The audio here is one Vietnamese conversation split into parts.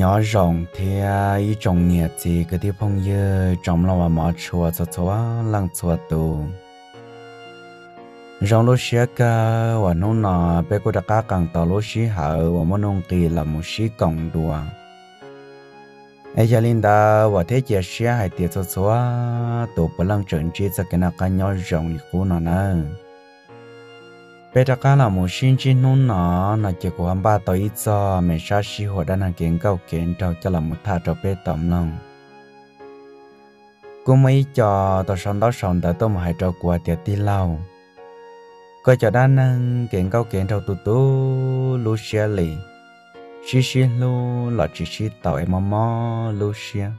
Nhỏ rộng à, thì ý trồng nhiệt gì cái tiếp phong như trồng lo mà mỏ chùa cho chùa lăng chùa tù. Rong lúc xưa cả và nông nọ bé cô đã cá càng tàu lúc xí hở, và món nông kỳ là một xí cổng đùa. Ai gia linh đã và thế chia sẻ hai tiệt cho chùa tù bờ lăng trận chỉ cho cái nào cái nhỏ rộng thì cũ nọ nữa bây giờ cá là một sinh chi nôn nọ là chỉ có ba tuổi cho mẹ sa sĩ hồ đã năng kiến cầu kiến trâu cho là một thà trâu bê tầm lòng cô mấy cho tao sống đó sống đã tôi mà hai trâu của tiệt ti lâu coi cho đa năng kiến cầu kiến trâu tu tu, lu xe lì xí xí lu là chỉ xí tàu em mò mò lu xe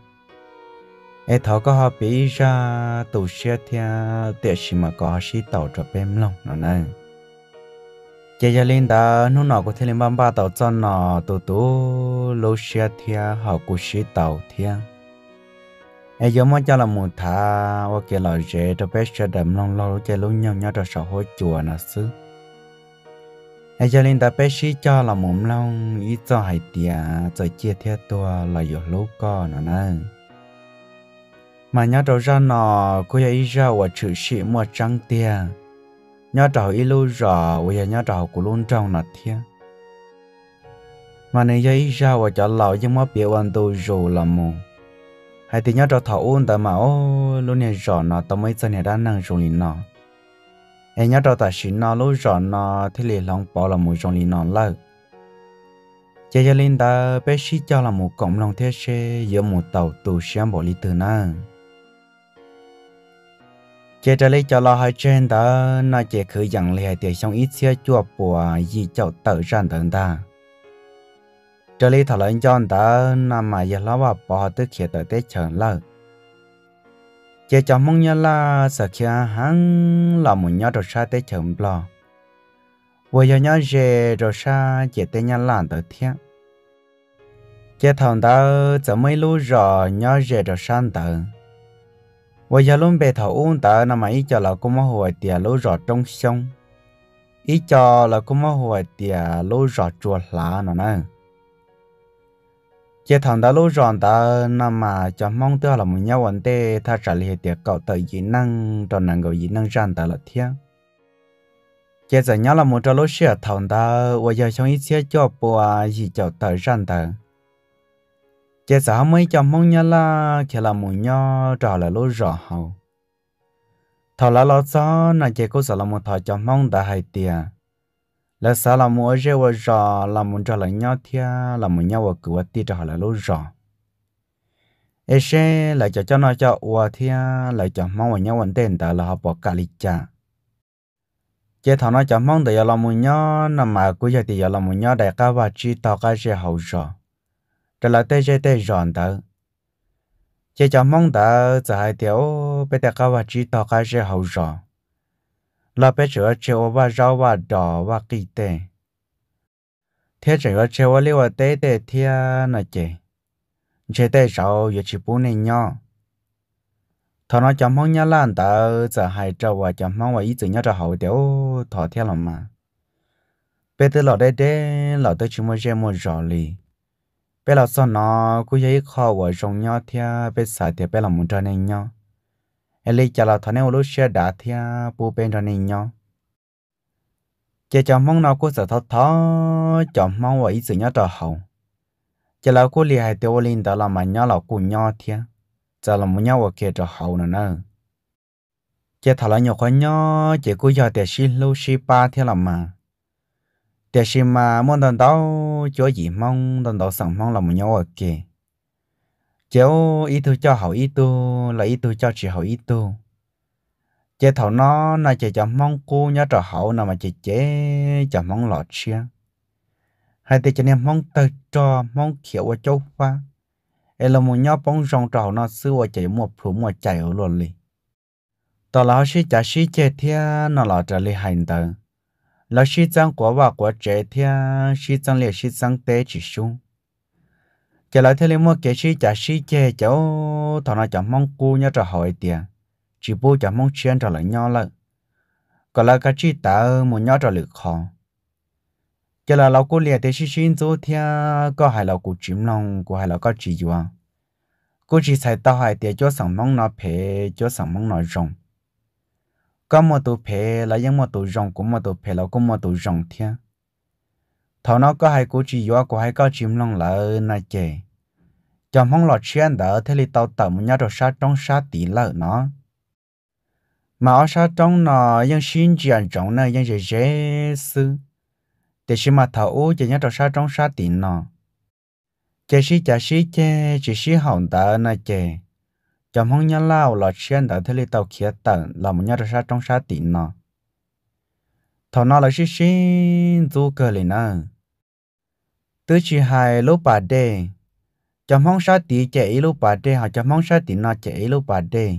em thọ có họ bị ra tù xe theo tiệt xí mà có xí tàu trâu bê lòng nó này giờ gia linh đã nô nọ có thể lên bám ba tàu cho nọ tụ tụ lô xe thia họ cũng sĩ tàu thia. Ai giống mà cho là một thà và kia là dễ cho bé sẽ đầm long lo chơi lúc nhau nhau cho sợ hối chùa nà xứ ai gia linh đã bé sĩ cho là một long ý cho hai tia cho chia theo tua là giờ lúc có nữa nè mà nhớ đầu ra nọ cô ấy ra và chữ sĩ mua trắng tiền nhớ trò ít lâu rõ, bây giờ nhớ trò của luôn trong là thiên mà nếu giấy ra và cho lão nhưng mà biết ăn tôi rồi là mù. Hay thì nhớ trò thảo ôn tại mà, ô luôn này rõ nó, tao mới chân này đã năng rồi liền nó. Em nhớ trò tại xin nó, lúc rõ nó thì liền lòng bỏ là một rồi liền nó lâu chỉ cho linh ta, bé sĩ cho là một cộng lòng thế xe giữa một tàu tù xem bỏ lý từ năng chế trở lại cho lo hai trên đó, nó chế khử dặn lìa để xong ít xe chua bùa gì cho tự rằng tận ta trở lại thảo luận cho đó, nó mà giờ lo bà bỏ tức khi tới tết chờ lỡ chế cho mong nhớ là sợ khi hắn là một nhớ rồi xa tết chờ lo vừa giờ nhớ về rồi xa chế tết nhớ làm tới thiên chế thằng đó, giờ mấy lúc rồi nhớ về rồi sang tới và giờ luôn bề thầu ôn tờ nằm mà ít cho là cũng mơ hồi tiền lối rọt trong sông. Ít cho là cũng mơ hồi tiền lối rọt chuột lá nó nè thằng đã lối rọt tờ nằm mà cho mong tớ là mình nhau vấn đề tha trả lời tiền cậu tờ gì năng cho nàng gọi gì năng ran tờ là thiên chế giờ nhớ là một trò lối sửa thằng ta và giờ xong ít xíu cho bùa gì cho tờ ran tờ chế xã mới cho mong nhớ là khi là một nhớ trả là lối rõ hậu thọ là lo cho là chế có sợ là một thọ cho mong đã hay tiền là xã là một rêu và rõ là một trả là nhớ thia, là một nhớ và cửa ti trả là lối rõ ê xe lại cho cho nó cho và thia, lại cho mong và nhớ vấn đề đã là họ bỏ cả lịch cha chế thọ nó cho mong để là một nhớ nằm mà cuối giờ thì là một nhớ đại ca và chỉ tao cái gì hậu rõ trở lại tê tê tê giòn tớ. Chỉ cho mong tớ giờ hai tiểu bé tê cao và chỉ tao cái gì hậu giòn là bé chữa chiều và rau và đỏ và kỳ tê. Thế chỉ có chiều và liu và tê tê thia nè chị chế tê rau giờ chỉ bún này nhau thọ nó cho mong nhá lan tớ, giờ hai trâu và cho mong và ý tưởng nhá cho hậu tiểu thọ theo lòng mà. Bây giờ lọ đây đây lọ tới chúng mới chơi một rò lì bé là sao nó cứ vậy khó vợ rong nhau theo bé sợ thì bé là muốn cho nên nhau em lấy cho là thằng em lúc xe đã theo bố bên cho nên nhau chỉ cho mong nó cứ sợ thọ thọ cho mong vợ ý sự nhau trò hậu chỉ là cô lì hai tiêu linh đó là mà nhau là cùng nhau theo giờ là muốn nhau vợ kia trò hậu nữa nữa chỉ thằng là nhiều khó nhau chỉ cứ giờ để xin lâu xin ba theo là mà để xem mà mong đàn đó cho gì mong đàn đó sẵn mong là một nhau ở kề cháu ý tôi cho hậu ý tu là ý tôi cho chị hậu ý tu chế thầu nó, là chị cho mong cô nhớ trò hậu, nào mà chị chế cho mong lọt chia hai tay cho nên mong tơ cho mong kiểu ở châu pha. Em là một nhau bóng rong trào nó xưa ở chạy một phủ một chạy ở luôn đi tao là sĩ trả sĩ chế thia, nó là trở lại hành tờ là xí trang của và của trẻ thì xí trang liệt xí trang tế chỉ xuống chả lại thế mua cái xí trả xí chế cháu thằng nào chẳng mong cu nhớ trả hỏi tiền chỉ bố chẳng mong chuyện trả lại nhau lại còn là cái chi tạo muốn nhau trả lực khó chả là lão cô liệt để sĩ thì có hai lão cô chìm lòng cô hai lão có chỉ gì cô chỉ xài tao hai để cho sẵn mong nó phê cho sẵn mong nó rộng có một tổ phê là những một tổ rộng của một tổ phê là có một tổ rộng thiên thầu nó có hai cô chỉ yếu của hai có chim long lợ na chè cho mong lọt chuyện đó thế thì tao tao một nhà đồ sát trong sát tỷ lợ nó mà ở sát trong nó những xin chuyện trong này những gì dễ sư để xin mà thầu ô chỉ nhà đồ sát trong sát tỷ nó chỉ sĩ chỉ sĩ chè chỉ sĩ hỏng đó na chè chồng không nhớ lao là chuyện đã thế tàu kia tận, là một nhà ra trong sát tỉnh nó. Thằng nó là xí xin du cơ liền nè tứ chỉ hai lúc bà đê. Chồng không sát tỉ chạy lúc bà đê hoặc chồng không sát tỷ nó chạy lúc bà đê.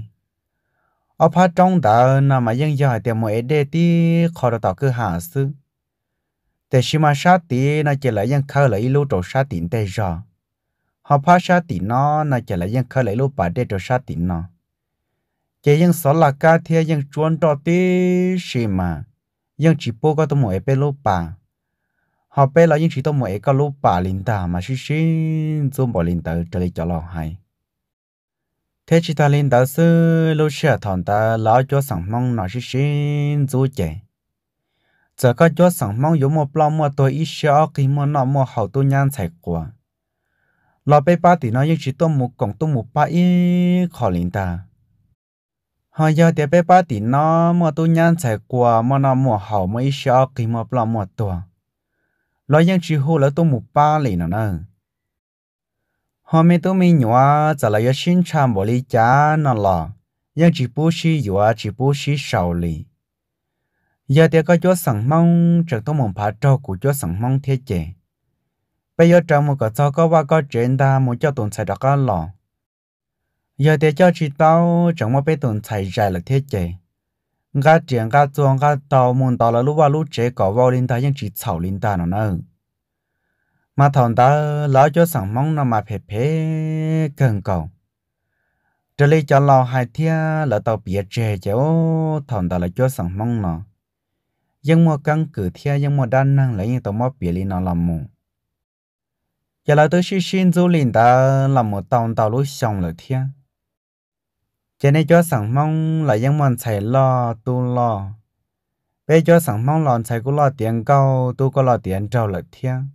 Ở phát trong đó nà mà dân giờ thì mỗi đê tí khó được tàu cứ hạ sư để xí mà sát tỉ nó chỉ là dân khơi là lúc trổ sát tỉnh tây rồi họ phá sa tỉ nó na chả là những khởi lấy lúc bà đê cho sa tỉ nó chỉ những số là ca thế những chuẩn đó tí xí mà những chỉ bố có tôi mỗi bên lúc bà họ bên là những chỉ tôi mỗi cái lúc bà linh ta mà xí xí zoom bỏ linh ta trở lại cho lo hay thế chỉ ta linh ta sư lúc xưa thằng ta lão cho sẵn mong nó xí xí zoom chạy giờ có cho sẵn mong yếu một bao mua tôi ít xíu khi mua nọ mua hậu tôi nhan chạy qua lo bé ba thì nó yêu chỉ tôm một cổng tôm một ba ít khó linh ta. Họ yêu thì bé ba thì nó mà tôi nhăn chạy qua mà nó mùa hậu mà ít sợ kỳ mà lo mùa tua. Lo yên chỉ hô là tôm một ba lì nó nè họ mấy tôi mấy nhỏ trả lại xin chăm bỏ lý cha nó lo yên chỉ bố sĩ yếu chỉ bố sĩ sầu lì giờ thì có chỗ sẵn mong chẳng tôi muốn ba trâu của chỗ sẵn mong thế chế bây giờ trong một cái cho có ba có chuyện ta muốn cho tồn tại đó cái lò giờ để cho chị tao trong một bé tồn tại dài là thế chế ngã chuyện ngã chuông ngã tàu muốn tàu là lúc qua lúc chế có vào linh ta nhưng chỉ chảo linh ta nó nữa mà thằng ta lão cho sẵn mong nó mà phê phê cần cầu trở lại cho lò hai thia là tàu bịa chế chứ thằng ta là cho sẵn mong nó nhưng mà căn cứ thia nhưng mà đa năng lấy những tàu mà bịa linh nó làm mù giờ là tôi xin xin du lịch đã làm một tàu tàu xong rồi thiên cho nên cho sẵn mong là những món chạy lo tu lo. Bây cho sẵn mong lòn chạy cũng lo tiền cao tu có lo tiền trâu rồi thiên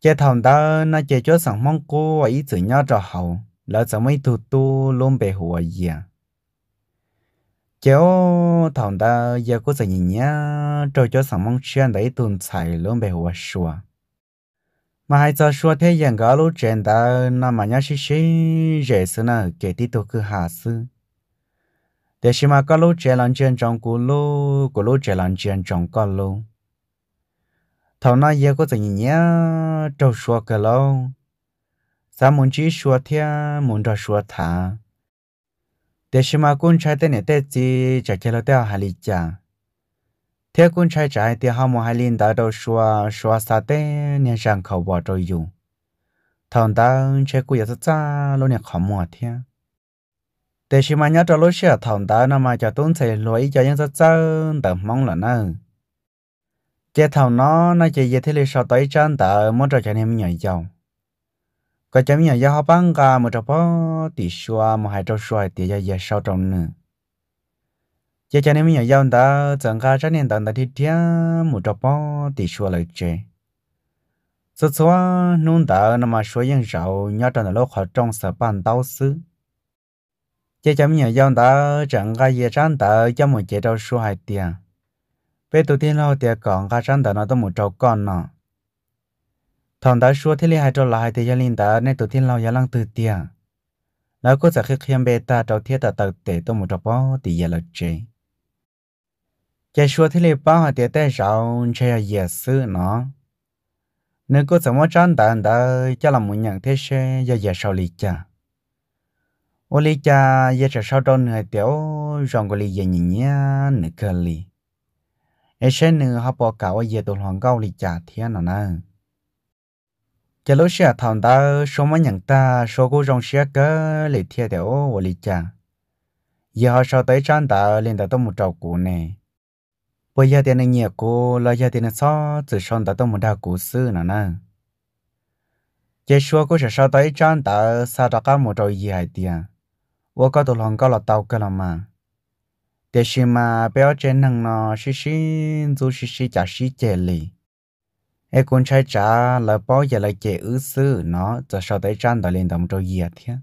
chế thằng ta nó chế cho sẵn mong cô ý nhau cho hậu. Là sao mấy tu tu luôn bề hùa gì à chéo thằng ta, giờ có gì nhá, trâu cho sẵn mong chuyện đấy tuần chạy luôn bề hùa sùa mà hai giờ xua thế dạng gà lú trên ta, nó mà nhá xí xí dễ sư nè kể tí tổ cứ hạ sư để xí mà có lú trên lần trên trong cú lú cú lú trên lần trên trong có lú. Thầu nó giờ có gì nhá trâu xua cái lâu sao muốn chỉ xua thế muốn cho xua thả. Để xí mà cũng trái tên này tên gì chả chơi là tên hà lý chả thế cũng trai trái thì họ mua hai linh đã đâu xóa xóa xa tê nên rằng khẩu bỏ trôi dùng thằng ta chơi cũng giờ cha luôn nhà khó mua thế thế chỉ mà nhớ cho lúc xưa thằng ta nó mà cho tốn thầy lối cho những rất cha mong là nó chế thằng nó nó chỉ về thế là sao tới chân ta muốn cho cho nên nhảy dầu có chấm nhảy dầu họ băng cả một trâu bò tỷ xóa một hai trâu xóa thì giờ giờ sau trong nữa giờ cho nên mình nhớ ta chẳng cả cho nên tận ta thì thia một trò bò thì xua lại chơi số số nôn ta nằm mà số những rau nhớ trong lúc họ trong sở ban đau sư giờ cho mình nhớ ta chẳng cả giờ chẳng ta cho một chế độ số hai tiền bé tụi tiên lo tiền còn cả chẳng ta nó có một trâu con nọ thằng ta số thế li hai trâu lại thì gia linh ta nên tụi tiên lo gia lăng từ tiềnแล้วก็จะคิดเขียนเบต้าเจ้าเทียตาตัดเตะตัวมุด จะชัวที่เลยป้าเดี๋ยวแต่เราใช้ยาซื้อเนาะนึกก็สมมติจันดันได้จะละมุนอย่างที่เช่ยาเยาลิจ้าโอลิจ้าเยาชาวดอนเหนือเดี๋ยวรองก็ลิยันยินยานนึกเกลีเอเช่นนึกเขาบอกกล่าวว่าเยาตัวหลวงเกาลิจ้าเทียนนะจะรู้เสียทางได้สมมติอย่างตาสกุลรองเสียก็ลิเทียเดี๋ยวโอลิจ้าเยาชาวไต้จันดาเล่นแต่ต้องมุดเจ้ากูเนี่ย bây giờ tiền này cô là giờ tiền sao chỉ xong đã tông một đào cổ sư nữa nè chỉ xua cô sẽ sau tới chân ta sa đã cả một trôi gì hay tiền vô có đồ lòng cái là tàu cái là mà để xí mà béo trên năng nó xí xí dù xí xí chả xí chè lì e con trai trả là bao giờ là chè ứ sư nó chỉ sau tới chân ta lên đồng trôi gì thế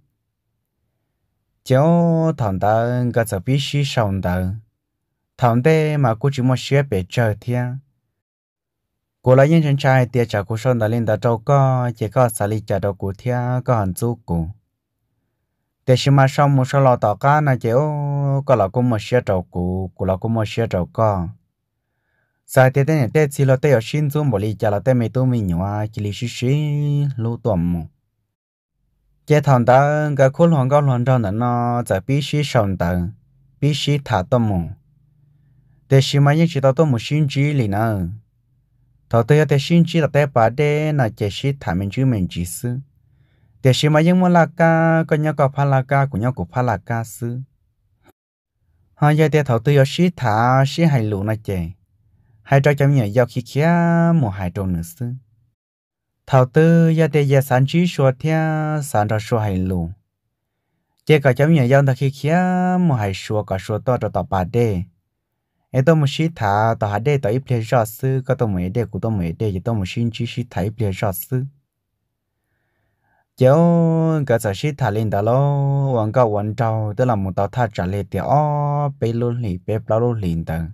cháu thằng ta cái giờ biết xí sau ta thằng đây mà cô chỉ muốn xếp bể trời thiên cô là nhân chân trai tiệt trả cô sống đã lên đã trâu co, chỉ có xử lý trả đầu cô thiên có hẳn chú cô để xí mà sau một số lọ tao cá na chéo có là cô muốn xếp trâu cô cô là cô muốn xếp trâu co. Sai tết này tết chỉ là tết ở xin zoom bỏ đi chả là tết mấy tôi mình nhỏ, chỉ là xí xí, lú tuầm mù. Chế thằng ta cái khối hoàng cao hoàng trong đó nó chỉ biết xí sòng ta biết xí thả tâm mù thế xí mà những chỉ tao tôi một xin chỉ lì nữa thằng tôi thế xin chỉ là thế bà đê là chỉ xí thả mình chứ mình chỉ sư thế xí mà những mua là ca có nhau có pha là ca của nhau cũng pha là ca sư hai giờ thế thằng tôi ở xí thả xí hay lũ nó chơi, hai trò chấm nhờ giao khí à, một hai trâu nữa sư thảo tư gia tê gia sản trí số thia sản ra số hai lù chế cả chấm nhờ giao khí khí à, một hai số cả số to cho tao ba đê ai tôi muốn xin thà tôi hả đây tôi ít plei rõ sư có tôi mới đây của tôi mới đây thì tôi muốn xin chỉ xin thà ít plei rõ sư cháu cái giờ xin thà lên đó lo hoàng cao hoàng trâu tức là một tàu thà trả lời thì ó bê luôn lì bê bao luôn liền tầng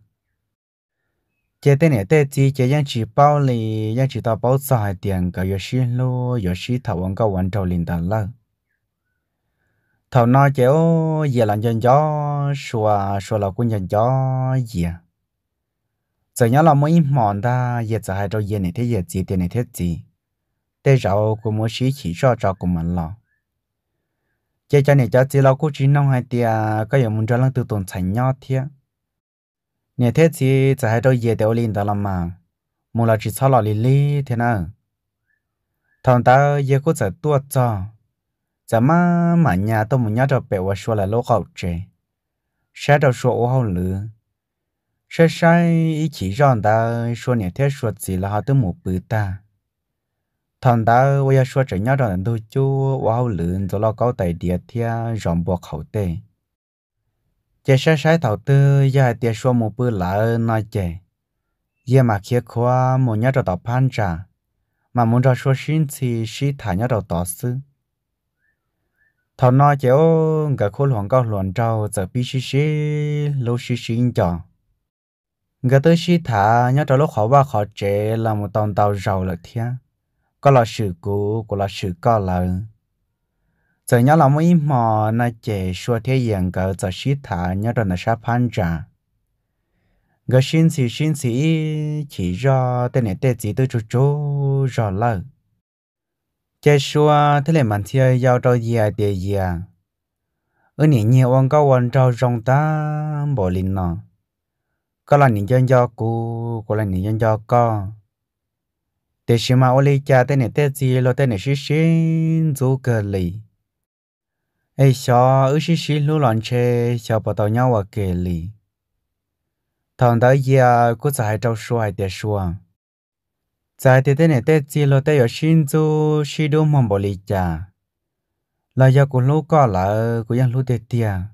chế tên này tên gì chế yang chỉ bao lì yang chỉ tao bao xài tiền cái yếu xí lo yếu xí thà hoàng cao hoàng trâu liền tầng lâu thầu nói chéo giờ làm nhân gió xua xua là quân nhân gió gì à giờ nhớ là mỗi mòn ta giờ giờ hai trâu giờ này thế giờ gì tiền này thế gì để rau của mỗi xí chỉ cho cho của mình lo chơi chơi này cho chỉ lo cô chỉ nông hai tia có giờ muốn cho lăng từ tồn thành nhau thế này thế gì giờ hai trâu giờ đều linh đó làm mà. Muốn là chỉ sau lò lì lì thế nào? Thằng ta giờ cũng sẽ tuột cho chả nhà tôi muốn nhớ cho là sai chỉ ta số nè thế số rồi thằng bây giờ số chỉ nhớ rằng tôi chú ô hậu lửa rồi lo câu tài địa thia rộng buộc khẩu tệ chế sai sai thầu tư giờ tiền số một bữa là nói chế giờ mà kia khoa một nhát đầu phan trả mà muốn cho số xin thì sĩ thả nhát rồi tỏ sư thọ nói chéo ô cái khối hoàng cao luận trâu giờ bị xí lô lâu xí in cho cái tới xí thả nhớ trâu lúc khó ba khó chế là một tàu tàu giàu là thiên có là sự cố, có là sự có là giờ nhớ là mỗi mò na chế xua thế hiện cái giờ xí thả nhớ trâu là sao phan trả cái xin sĩ xin sĩ chỉ do tên này tên gì tôi chú chú rồi lợ chế xua thế này mình chơi giao trò gì à để gì à ở nè nhiều ông có quan trò rong ta bỏ linh nọ. Có là những dân do cô có là những dân do co. Để xem mà ô lý cha tên này tên gì lo tên này xí xin dù cờ lì. Ai cho ư xí xí lú lòn chê cho bà tàu nhau à ở kề lì. Thằng đó giờ cũng giải trâu xua hay tiệt xua. 在这点内底记录得有新竹西都蒙布里家，那要古路高了，古样路得点，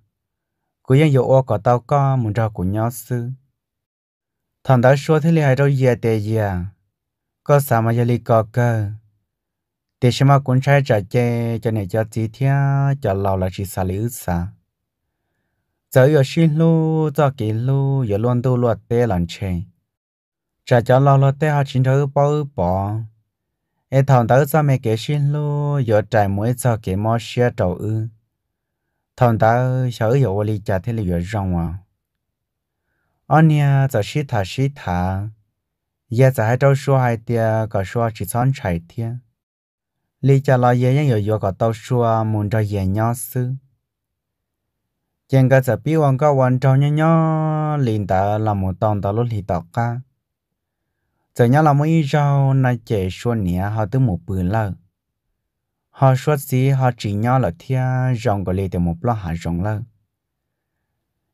古样有我搞到高，蒙着古鸟事。thằng đã 说 thế này đâu giờ để giờ, có sao mà giờ đi có cơ, để xem mà con trai trả chê cho này cho chị thia cho lâu là chị xả lý xả, giờ giờ xin lu cho lu giờ trả cho lo lo tê họ chính thức bao ức bỏ ê, thằng tớ cho mẹ kể xin lu giờ trải mũi cho kể mò xe trầu ư. Thằng tớ, sợ giờ ô li trả thế là giờ rong à. Anh nha giờ xí thà xí thà giờ giờ hai trâu xua hai tia có xua chỉ son chạy tia lý cho lo giờ những giờ giờ có tàu xua, muốn cho giờ nhau sư chẳng có giờ biết quan có quan trọng nhau nhỏ liền ta là một tòn tàu lúc thì tàu ca giờ nhớ là mỗi rau na chế xua nhẹ họ từ một bữa lợ họ xua gì họ chỉ nhỏ là thia rong có lì từ một lo hạ rong lợ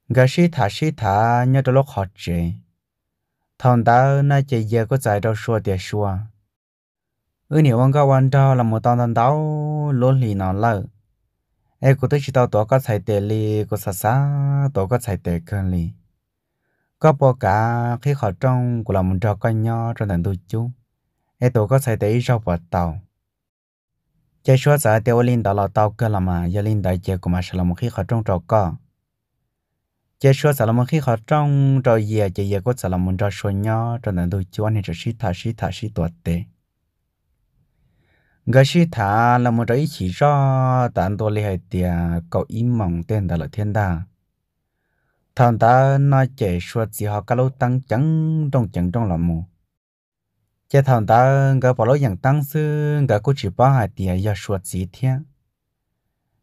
gà sĩ thả sĩ thả, nhớ từ lúc họ chế thằng ta na chế giờ có giải đâu xua tiệt xua. Ư nhiều ông có quan trọng là một tòn tòn tàu luôn lì nó lơ. Ai cũng tới chỉ tàu tổ có chạy tệ lì có xa xa tổ có chạy tệ cơn lì có bao cả khi họ trong của là một trò con nho trong thành tôi chú. Ai tổ có chạy tệ rau vào tàu. Chơi xóa giờ tiêu linh đó là tàu cơ là mà giờ linh đại chơi của mà sẽ là một khi họ trong trò co chơi xóa giờ là một khi họ trong trò gì chơi gì có sẽ là một trò số nho trong thành tôi chú. Anh ấy sẽ sĩ thả sĩ thả sĩ tuột tệ. Gà sĩ thả là một ý chỉ cho tạm tôi lấy hai tiền cậu im mong tên đó là thiên đàng thằng ta nói chạy xua chỉ họ cả lâu tăng chẳng trong chẳng trong lòng mù. Chạy thằng ta gà bỏ lối dạng tăng sư gà cũng chỉ bỏ hai tiền giờ xua chỉ thiên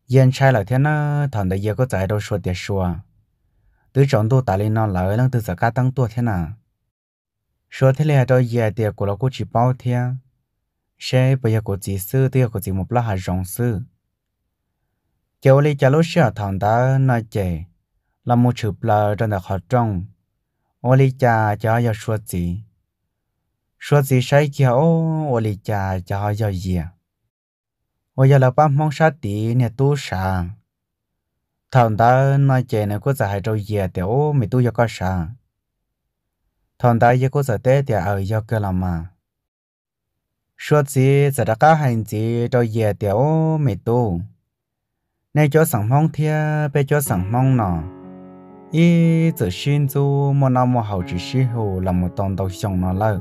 yên trai là thiên nó thằng ta giờ có giải đâu xua tiền xua từ trong tôi tại lên nó lại lần từ giờ cá tăng tua thiên à xua thế này đâu giờ tiền của nó cũng chỉ bao thiên sẽ bây giờ có chỉ sư thì có chỉ một lá hạt rong sư. Kéo lấy cho lúc xia thằng ta nói chè là một chụp là trong đó học trong. Ô lý cha cho giờ suốt gì suốt gì sai kia ô ô lý cha cho họ giờ gì ô giờ là ba mong sát tí nè tu sa thằng ta nói chuyện này có giải đâu gì thì ô mày tu cho có sa thằng ta giờ có giải tế thì ở giờ cái làm mà suốt gì giờ đã có hành gì cho về ô mẹ tu. Nên cho sẵn mong thia bây cho sẵn mong nọ ý giờ xin chú một năm một hậu chỉ sĩ hồ là một tông đầu xong nó lơ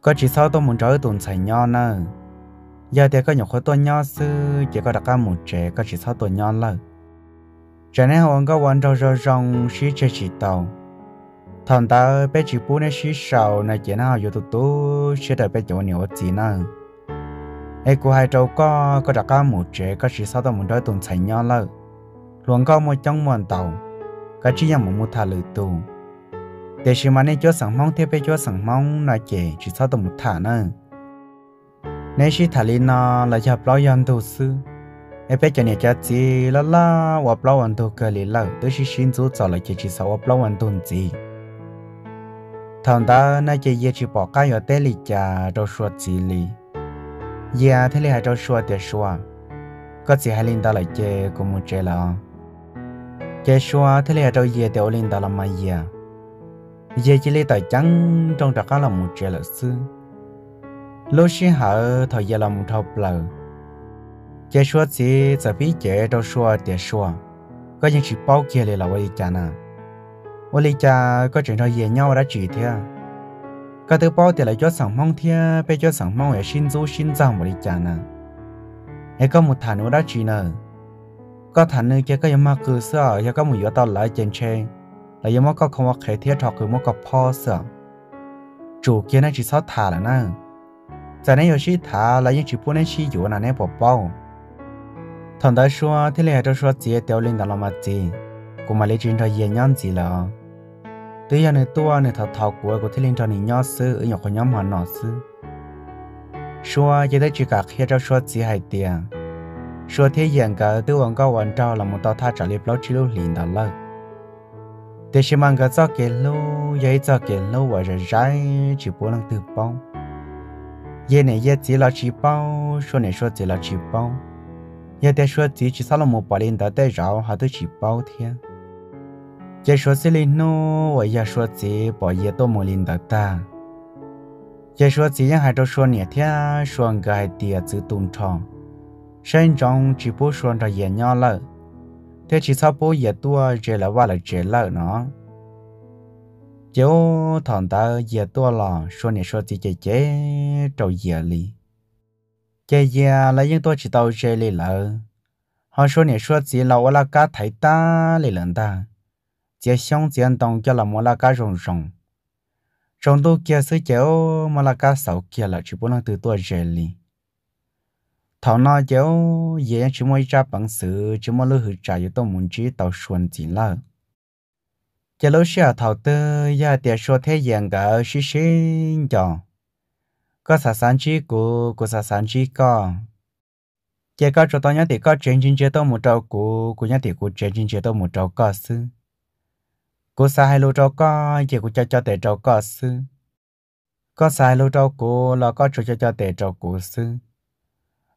có chỉ sau tôi muốn trở tuần chạy nho nè giờ thì có nhiều khối tôi nho sư chỉ có đặt cả một trẻ có chỉ sau tôi nho lơ trẻ này họ có quan trọng rồi rong sĩ chơi chỉ tàu thằng ta bé chỉ bố này sĩ sầu này chỉ nào yêu tụ tụ sẽ đợi bé chỗ nhiều gì nữa ai cô hai trâu có có đặt cả một trẻ có chỉ sau tôi muốn trở tuần chạy nhau lợ luôn có một trong một tàu cái chỉ nhằm một thả lử tu, để chỉ mà nên cho sẵn mong thế bé cho sẵn mong là chỉ chỉ sao tao một thả nữa nên chỉ thà lên nó là cho bao nhiêu đồ sư. Ai bé cho nhà gì là là và bao nhiêu đồ cái lì lợ tôi chỉ xin chú cho là chỉ chỉ sao bao nhiêu đồ gì thằng ta nó chỉ giờ chỉ bỏ cái ở tê lì cha rồi suốt gì lì giờ thế hay rồi suốt để suốt có gì hay linh ta lại chơi cũng muốn chơi là chế xua thế là rồi giờ tiểu linh đã làm mày à. giờ giờ chỉ lấy tài trắng trong đó có là một trẻ lợi sư lúc xí hở, thời giờ là một học lờ. Chế xua chỉ sẽ biết chế đâu xua tiền xua có những sự bao kia là vậy cha nà vậy cha có chuyện rồi giờ nhau đã chỉ thế có thứ bao tiền là cho sẵn mong thế bây cho sẵn mong là xin du xin rằng vậy cha nà hay có một thằng nữa đã chỉ nữa ก็ฐานนึงแกก็ยังมาคือเสื้อยังก็มือยู่ตอนหลายเจนเชงแล้วยังมาก็คำว่าเขเทียทอคือมกับพ่อเสือจู่เกียนั่นจีซอถาแล้วน่ะจากนั้นโยชิถาแล้วยังจีพูดในชีอยู่นั่นในปอบป้าทอนได้ชัวที่เลี้ยจะชัวเจียเตียวลินดลอมาจีกูมาเลยจินทอเยียนย่อนจีแล้วตัวยาในตัวในทอทอกัวกูที่เลินทอนี่ยอดซื้ออีหยกคนย่อมหันหนอซื้อชัวจะได้จีกากเฮียเจ้าชัวจีให้เตียง xua thế hiện cả tư vấn cao quan trọng là một tàu thả trả liệp lâu chỉ lâu liền đó lâu để xem mang cái cho cái lâu giấy cho cái lâu và rồi trái chỉ bốn lần từ bông giờ này giờ chỉ là chỉ bông số này số chỉ là chỉ bông giờ để số chỉ chỉ sao là một bảo liên đó để rào họ tôi chỉ bông thiên giờ số chỉ lên nô, và giờ số chỉ bỏ giờ tôi một lên đó ta. Giờ số chỉ gì ยัง hai trâu số này thiên số gai tiệt chữ tung tròn sinh trong chỉ bố số ra giờ nhau lợ. Thế chỉ sau bố giờ tua giờ là vào là giờ lợ nó. Cháu thằng ta giờ tua là số nhẹ số gì chơi chơi trâu giờ li chơi giờ là những tôi chỉ tàu chơi li lợ. Họ số nhẹ số gì là là cá thấy ta li lần ta. Chỉ xong chỉ ăn đông cho là mua là cá rồng rồng. Trong tôi kia sứ chéo mà là cá sấu kia là chỉ bốn từ tua rẻ li thảo nó cháu dễ chỉ mới ra bằng sự, chỉ mới lưu hữu trả yếu tôi muốn chỉ tàu xuân chỉ là. Chỉ lúc xưa thảo tư ya tiền số thế gian cả xí xí cho. Có sản sản chỉ của của sản sản chỉ có. Chỉ có cho tôi nhớ thì có trên chính chế tôi một trâu của của nhớ thì của trên chính chế tôi một trâu có sư cô sai hai lô trâu có, chỉ của cho cho tệ trâu có sư có sai lô trâu của là có cho cho cho tệ trâu của sư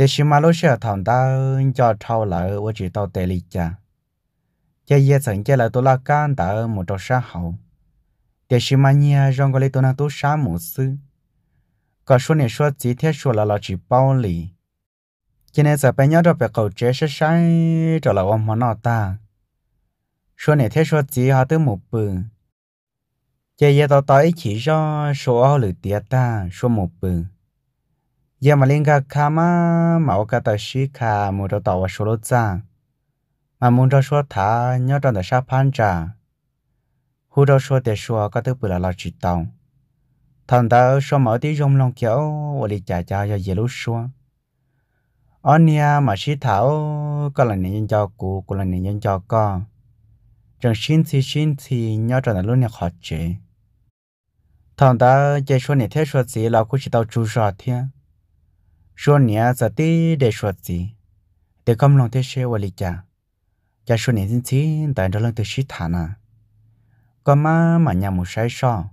ca xí mà lúc xưa thằng ta cho thâu lại ở chỉ tao tệ lì chả chế ye sẵn chế là tôi là can ta một trong sa hậu. Để xí mà nhia cái tôi năng tôi sa một sư có số này số chỉ thiết số là là chỉ bao lì. Nên giờ bây giờ đó phải cầu chế sẽ sai trở lại ông mà nó ta. Số này thiết số chỉ họ tới một bự. Giờ giờ tao tới chỉ cho số họ tiệt ta, số một bự. liên khá một đầu tàu số lót ra mà muốn cho số thả nhớ trong tờ sa phan trà hú đâu số để số có thứ bự là là chỉ tàu thằng ta số mở tí rong long kéo ở đi trả cho cho dễ lúc số anh nia mà sĩ thảo có là nhân cho cụ cũng là nhân cho con chẳng xin thì xin thì nhớ trong là lúc này khó chế thằng ta chơi số này thế số gì là cũng chỉ tao chú rõ thế số nhà giờ tí để xuất gì để không lòng thế xe vali cha cha số nhà xin xin tại đó lần thứ sáu thà à có mà mà nhà một sai so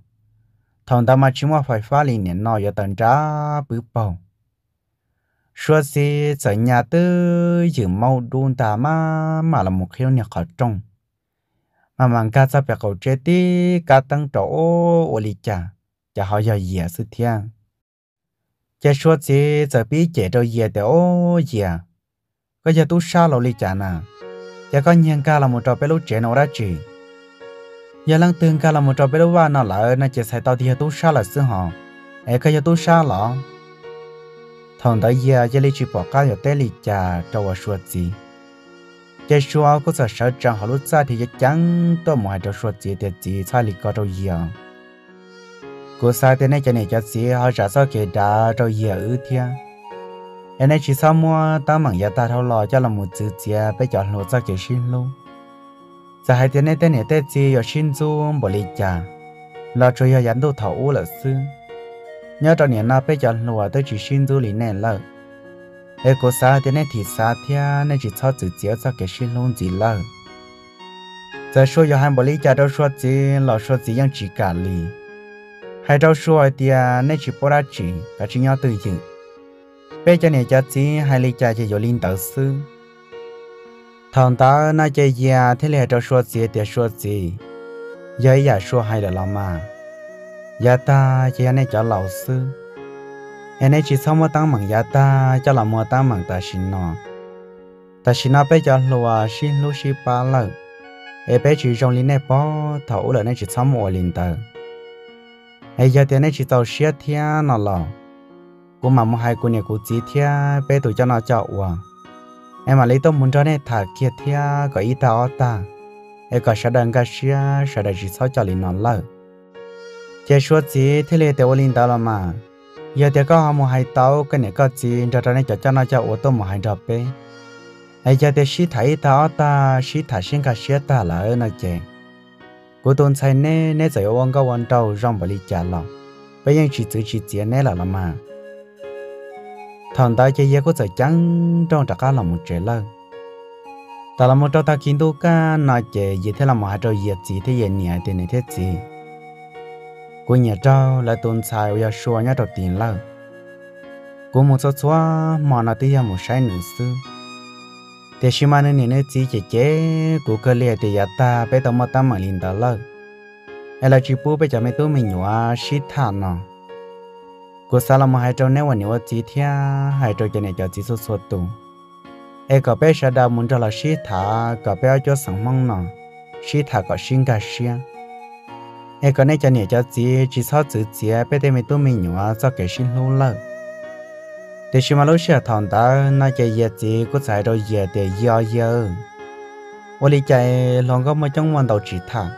thằng ta mà chúng mà phải phá liền nè nó giờ tận trả bự bầu số gì giờ nhà tư dự mau đun ta mà mà là một khiêu nhà khó trông, mà mang cá sa bẹ cầu chết đi, cá tăng trổ vali cha cha họ giờ dễ sự thiang chế số gì giờ bị chế đâu gì để ô gì à có giờ tu sa lò lì chả nè giờ có nhân ca là một trò bé lúc chế nó ra chỉ giờ lăng tương ca là một trò bé lúc vào nó lại nó chế sai tao thì tu sa là xứ họ. Ấy cái giờ tu sa lọ. Thằng đó giờ giờ lấy chỉ bỏ cá giờ té lì chả cho vào suốt gì chế số có sợ sợ chẳng họ lúc ra thì giờ chẳng tôi mua hai trò suốt gì để gì sai lì có đâu gì à cô sa thế này cho nên cho xí, họ trả sao kể đã cho nhiều ư thia? Em này chỉ sao mua, tao mảng giờ ta thâu lò cho là một chữ chia bây giờ lộ sao kể xin luôn. Giờ hai thế này thế này, thế gì giờ xin du, bỏ đi chả là rồi giờ dán đồ thấu là sư nhớ bây giờ lộ tôi chỉ xin du lì này là em cô sa thế này thì sa thia? Nên chỉ cho chữ chia sao kể xin luôn gì là giờ số giờ hai bỏ đi chả đâu số gì là số gì yang chỉ cả lì hai đâu số thì nên chỉ bỏ ra chỉ cả chỉ nhau từ chữ. Bây giờ này cha chỉ hai lý cha chỉ có linh tự sư thằng ta na chơi già thế là cho số gì thì số gì giờ giờ số hai là làm mà. Giờ ta chỉ anh ấy cho lão sư anh ấy chỉ xong mà tăng mảng giờ ta, cho làm mua tăng mảng ta xin nó. Ta xin nó bây giờ lùa xin lú xin ba lợ. Ai bé chỉ trong linh này bỏ thấu là này chỉ xong một linh tờ ai giờ thì này chỉ tàu xe thiên nó lò cô mà mua hai cô này cô chỉ thiên bé tụi cho nó chậu à em mà lấy tôm muốn cho nên thả kia thia có ý tao ta. Em có sợ đằng cái xe sợ đằng chỉ sao cho linh nó lỡ chỉ số chỉ thế là tao linh tao là mà giờ thì có họ mua hai tàu cái này có chỉ cho cho nên cho cho nó chậu ô tô mua hai đợt bé ai giờ thì xí thấy tao ta xí thả xin cái xe ta là ở nơi chế cô tôn sai nè nè giờ ông có quan đầu rong bali trả lọ bây giờ chỉ chỉ chỉ tiền nè là làm mà thằng ta chơi giờ có giờ chẳng trong trạc cả là một trẻ lơ ta là một trâu ta kiến tu ca nói chơi gì thế là một hai trâu gì gì thế gì nhẹ thì này thế gì cô nhà trâu là tôn sai ở xua nhà trâu tiền lơ cô một số số mà nó thì một sai nữa sư thế xí mà nên nên chỉ chỉ chế cô cơ liệt thì ta bây giờ mất tâm mà linh đó lơ. Hay là chỉ bố bây giờ mấy tôi mình nhua xí thản nọ. Cô sao làm hai trâu, nếu mà nhua chỉ thia, hai trâu cho này cho chỉ số số tụ ai có bé sao đâu muốn cho là sĩ thả, có bé cho sẵn mong nọ. Sĩ thả có sinh cả xia. Ai có này cho này cho chỉ chỉ số chữ chỉ bé đây mình tôi mình nhua cho cái sinh lâu lơ để xem lối xe thằng ta na chạy giờ gì có chạy đâu giờ để giờ giờ tôi đi chạy lòng có mấy trong quan đầu chỉ thả.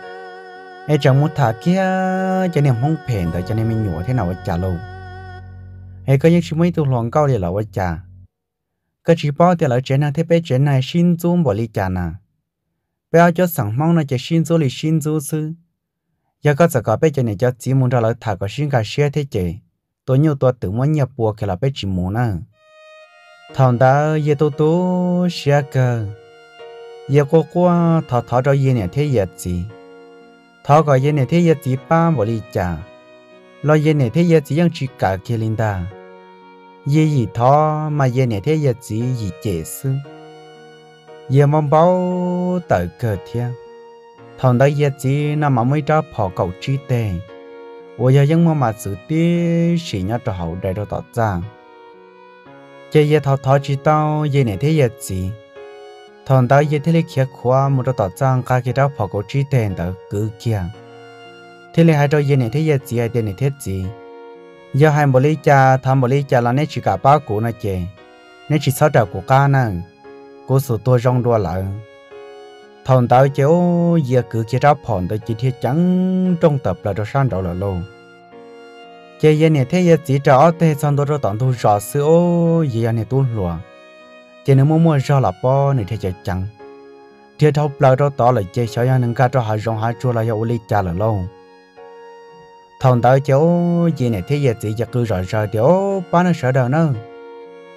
Ai chẳng muốn thả kia, cho nên không phèn đợi cho nên mình nhổ thế nào với trả lâu. Ai có những chuyện mấy tụ lòng cao để là với trả. Cái chỉ bao thì là chuyện này thế bé chuyện này xin zoom bỏ đi trả nè bé cho sẵn mong là chỉ xin zoom thì xin zoom chứ giờ có giờ có bé chuyện này cho chỉ muốn ra lời thả, có xin cả xe thế chơi tôi nhiều tôi tự muốn nhập bùa cái là bé chỉ muốn nè, thằng ta giờ tôi tôi xe cơ giờ cô qua thọ thọ cho ye này thế giờ gì? Thọ gọi ye này thế giờ gì ba bỏ đi trả lo ye này thế giờ gì ยัง chỉ cả kia linh ta. Giờ gì thọ mà ye này thế giờ gì gì chế sư giờ mong bao tới cơ thiên thằng ta giờ gì nó mà mới cho phò cầu chi tiền 我要用我嘛自己是要做好来到到账，这一套套知道一年的日子。thằng đó giờ thế kia khóa một đôi trang cả cái đó phò cổ trí tiền đó cứ kia thế là hai đôi giờ này thế giờ gì ai này thế gì giờ hai bộ lý cha tham bộ lý cha là nên chỉ cả ba cụ nó chè nên chỉ sáu đầu của ca nè của số tôi rong đua lại thằng tao chéo giờ cứ chỉ ra phòn đó chỉ thiết trắng trong tập là cho sang rồi là luôn chơi giờ này thế giờ chỉ cho thế sang đó cho tận thu rõ sự ô, giờ này tuôn lùa. Chơi nếu mua mua rõ là bao này thì chơi trắng. thiết thâu là cho tao là chơi sao giờ nâng cao cho hai rong hai chua là yêu lý cha là lâu thằng tao chỗ giờ này thế giờ chỉ giờ cứ rõ rõ điều, ba nó sợ đâu nữa.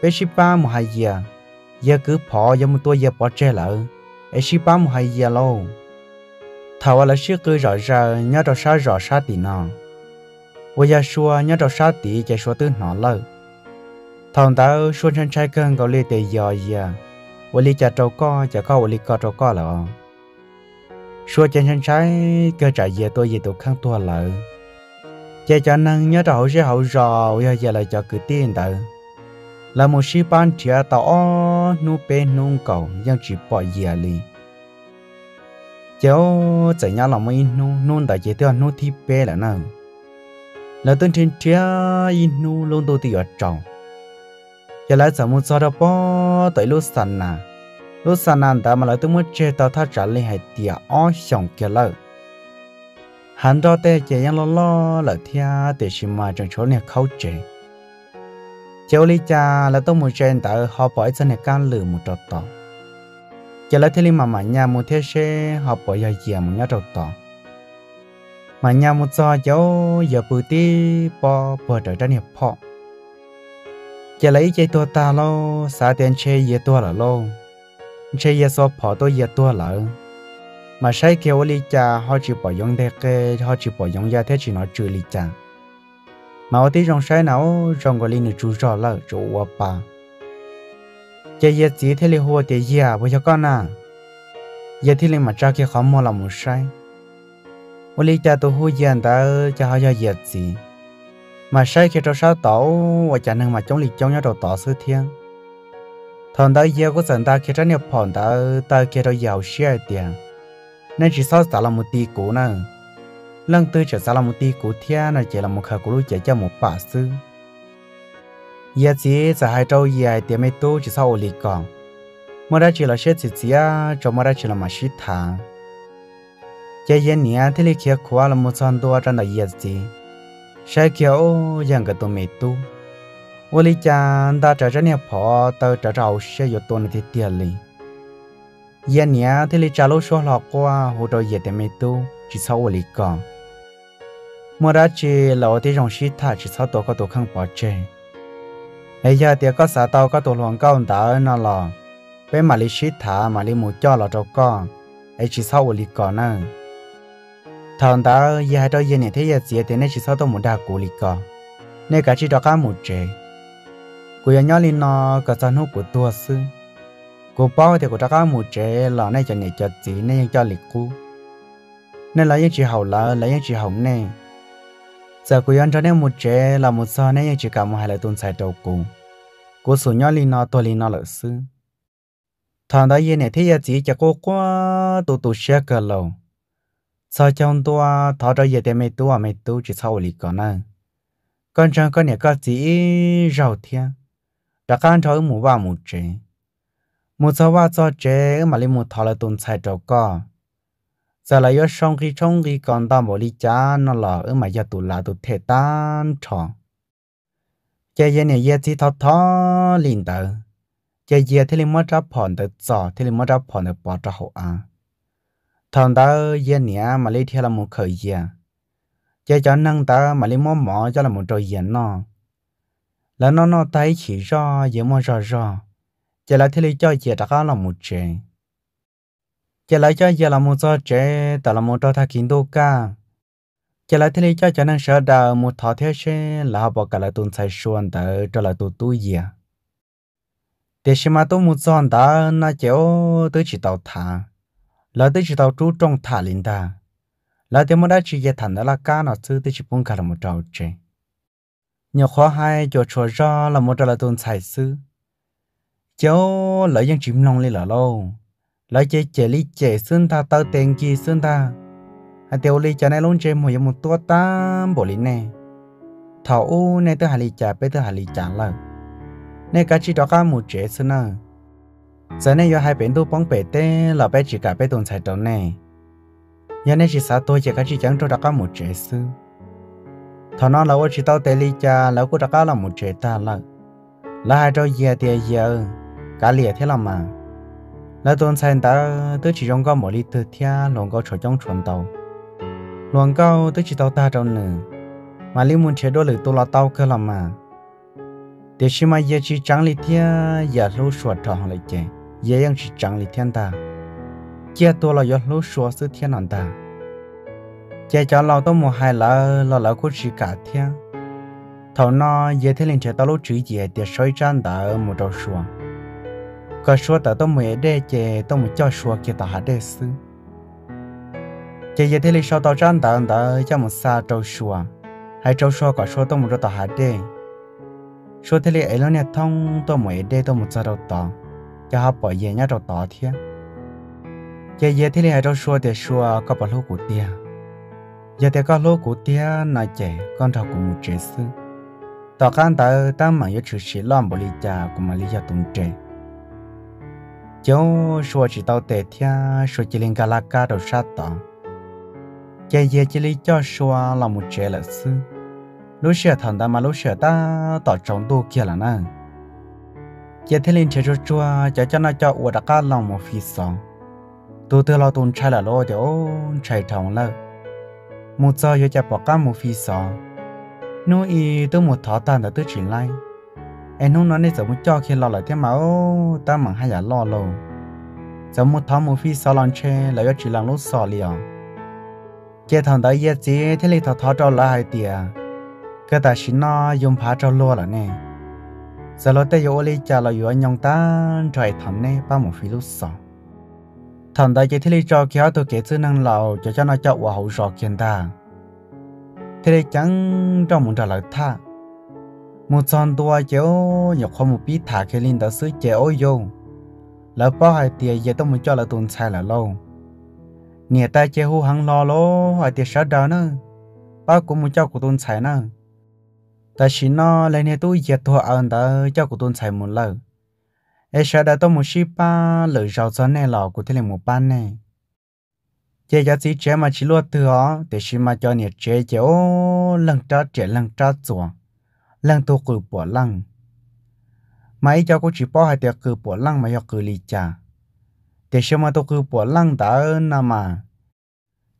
Bé ship ba một hai giờ. Giờ cứ phò, giờ một tuổi giờ bỏ chơi lại ấy ship bám một hai giờ lâu thảo là ship cứ rõ ra nhớ đâu sao rõ sao thì nào bây giờ xua nhớ đâu sao tỷ chạy xua tư nó lâu thằng tao xua chân trai cơn có lê tề giờ giờ ô lê chả trâu co chả có ô lê co trâu co là xua chân chân trai cơ trả về tôi giờ tôi khăn tua lợi chạy cho năng nhớ đầu sẽ hậu rò giờ giờ lại cho cứ tiền tờ là một sĩ ban chia tao nu bê nu cầu yang chỉ bỏ giờ lì. cháu chạy nhớ là mấy nu nôn tại chế tiêu nu thi bê là nào là tên trên chia nu luôn tôi thì ở trọng. giờ lại giờ muốn cho đó bỏ tới lúc sẵn nà lúc sẵn nà đã mà lại tôi muốn chế tao thắt trả lì hay tiệt ó xong kia lợ hắn đó tê chế yang lo lo là thia để xì mà trong chỗ này khâu chế cháu lý cha là tôi muốn chơi tại họ bỏ chân này can lử một trọt tỏ giờ là thế mà mà nhà một thế xe họ bỏ giờ giờ một nhà trọt tỏ mà nhà một cho cháu giờ bự tí bỏ bỏ trở ra nhập họ. Chỉ lấy chơi tua ta lo xả tiền chơi giờ tua là lo. Chơi giờ so phò tôi giờ tua là mà sai kêu lý cha họ chỉ bỏ dùng thế cái họ chỉ bỏ dùng gia thế chỉ nói chửi lý cha mà ở tí trong sai nào trong cái linh chú rõ là chú ở bà giờ giờ chỉ thế li hoa thì ye bây giờ con à? Giờ thì linh mà cha kia khó mua là một sai. Ở li cha tôi hu giờ ta cho họ ya giờ gì mà sai khi cho sao tổ và cha năng mà chống lịch chống nhau đầu tỏ sư thiên. Thằng đó giờ có dần ta khi cho nhập phòn ta ta khi cho giàu xe tiền. Nên chỉ sao ta là một tí cũ nữa lần tư trở ra là một tí cũ thiên là chỉ là một khả cũ lúc chạy cho một bà sư. Dạ giờ chỉ giờ hai trâu giờ tiền mấy tu chỉ sao lịch còn mà đã chỉ là xe chỉ chỉ cho mà đã chỉ là mà shit thang giờ dạ giờ nè thì lịch kia khóa là một trăm đô trong đó giờ gì sai ô dạ yang cái tụi mấy tu. Ô lý chàng ta trở ra nhà phò tờ trở ra sẽ có tuần thì tiền li yên nhá thì lý cha lô số lọ qua hồ trâu gì để mấy tu, chỉ sau เมื่อราจีเราที่จงชิดถ้าชิดเศาตัวก็ตัวข้างปอดเจไอ้ยาเดียก็สาตัวก็ตัวหลวงก้านดาเอานอลอเป็นมาลิชิตถามาลิมูจ่อเราเจ้าก็ไอ้ชิดเศาอุลิก่อนนั่งทอนดาวยาเจ้าเย็นเนี่ยที่ยาเสียเตียในชิดเศาตัวหมูดากูลิก่อนในกาชิดอกข้าหมูเจกูยังย้อนลินอก็จะนุกูตัวซื้อกูป้อเตียกูดอกข้าหมูเจหล่อในจะเนี่ยจะจีในยังจ่อลิกูในเรายังชีเห่าละเรายังชีเห่าแน่ย giờ cô ăn cho nên một chế là một sao nên chỉ cả một hai lời tuần sai đầu cô cô số nhỏ linh nó to linh nó lợi sư thằng đó yên này thấy giờ chỉ cho cô quá tụ tụ xe cả lâu sao trong tua thọ cho giờ thì mấy tua mấy tu chỉ sau lì còn nè con trang con này có chỉ rau thiên đã can cho một ba một chế một sao ba cho chế mà li một thọ là tuần sai đầu co giờ là do xong khi trong khi còn ta bỏ đi cha nó là ở mà giờ tụ là tụ thể tan tròn. Chơi gì này giờ chỉ thọ thọ liền tờ. Chơi gì thì liền mất ra phòn tờ giỏ thì liền mất ra phòn tờ bỏ ra hậu à thằng ta giờ này mà lấy theo là một khởi gì chơi cho năng ta mà lấy mỏ mỏ cho là một trò gì nó là nó nó tay chỉ ra giờ mà ra ra chơi là thì lấy cho giờ đã là một chuyện giờ lại cho giờ là một giờ trẻ tại là một trò thà kiến đô ca. Giờ lại thế này cho cho nên sợ đào một thọ thế sẽ là bỏ cả lại tuần sai xuân tới cho lại tụ tu gì à để xem mà tôi một giờ đã na chéo tới chỉ tàu thả. Là tới chỉ tàu chú trong thả lên ta là thế mà đã chỉ về thằng đó là cá nó chứ tới chỉ bung cả là một trò trẻ nhiều khó hay cho chùa ra là một trò là tuần sai sư cháu lại dân chìm lòng lên là lâu. แล้วเจเจลิเจซึ่งตาเตอเต็งกีซึ่งตาเตียวลีจะในลงเจมหัวยมุตัวตามบลินแน่ถาอู้ในตัวหาลิจ่าไปเตอหาลิจ่าละในกาชิดอกาหมูเจซึ่งน่ะจะในยอให้เป็นตัวป้องเปเต้หล่อไปจิกาไปตรงใส่ตรงเน่ยันในชีสาตัวเจกาชิจังตัวดอกาหมูเจซึ่งถอนอนเราว่าชิตเอาเตลิจ่าแล้วก็ดักาหลาหมูเจตาละแล้วให้เราเยียเดียเยียกาเลี้ยที่ทลามา là tuần sai ta tới chỉ trong có một lít từ thia lòng có chỗ trong chuẩn tàu lòng cao tới chỉ tàu ta trong nè, mà liên muốn chế độ lử tôi là tàu cơ làm mà để khi mà giờ chỉ trắng lít thia giờ lú sủa tròn lại chè giờ chỉ trắng lít thiên ta kia tôi là giờ lú sủa thiên nặng ta chè cho lâu tôi một hai là là là cũng chỉ cả thiên thầu nó giờ thế liền chế tao lú chữ gì để soi trang ta một đầu sủa có số ta tôi mới để chế tôi mới cho số kia ta hạt để sư chế giờ thế li sau tao trang ta ta cho một sa trâu số hay trâu số có số tôi mới cho ta hạt để. Số thế li ấy lo nè thông tôi mới để tôi một cho trâu ta cho họ bỏ về nhà trâu ta thiệt chế giờ thế li hay trâu số để số có bảo lô của tia. Giờ thì có lô của tia nói chế con trâu cũng một chế sư tao can ta ta mà yêu chữ sĩ làm bồ lý cha của mà lý cha tung chế cháu xua chỉ tao tệ thia xua chỉ linh galaka đầu sát tỏ cái gì chỉ lý cho xua là một trẻ là sư lúc xưa thằng ta mà lúc xưa ta tỏ trọng đồ kia là nè cái thế linh chơi cho chua cho cho nó cho uất cá lòng một phi sòng tôi tôi lo tuần trai là lo để ô trai thòng lơ một giờ giờ cho bỏ cá một phi sòng nuôi y tôi một thọ tàn đã tôi chuyển lại em nó nói nên sớm cho khi lo lại thế mà ô ta mặn hay giả lo lâu. Sớm một tháng một phi sao lần che lại chỉ làm lúc sò liền cái thằng đại giờ chỉ thế này thằng thọ cho lại hai tiệt, cái ta xin nó dùng phá cho lo là nè. Giờ lo tới giờ lấy cha là yo nhong ta trời thằng nè ba một phi lúc sò. Thằng đại chỉ thế này cho kéo tôi kể chữ năng lầu cho cho nó cho hòa hậu sọ kiến ta. Thế này chẳng trong một trả lời tha một trăm tua chéo nhọc không một bí thả khi linh đó sứ chéo vô lỡ bao hai tiền giờ tôi muốn cho là tuần sai là lâu. Nhà ta chéo hu hăng lo lô hai tiền sát đó nữa bao cũng muốn cho của tuần sai nữa ta chỉ nó lên nè tôi giờ thua ăn đó cho của tuần sai một lần. Ai sát đó tôi muốn ship ba lỡ rau cho này lò của thế là một ban này, chế giá chỉ chế mà chỉ lo từ để xin mà cho nhà chế chéo lần tra chế lần tra rồi lăng tô cử bỏ lăng mấy cho cô chỉ bỏ hai tiệc cử bỏ lăng mà cho cử lì trà để xem mà tô cử bỏ lăng đã nà mà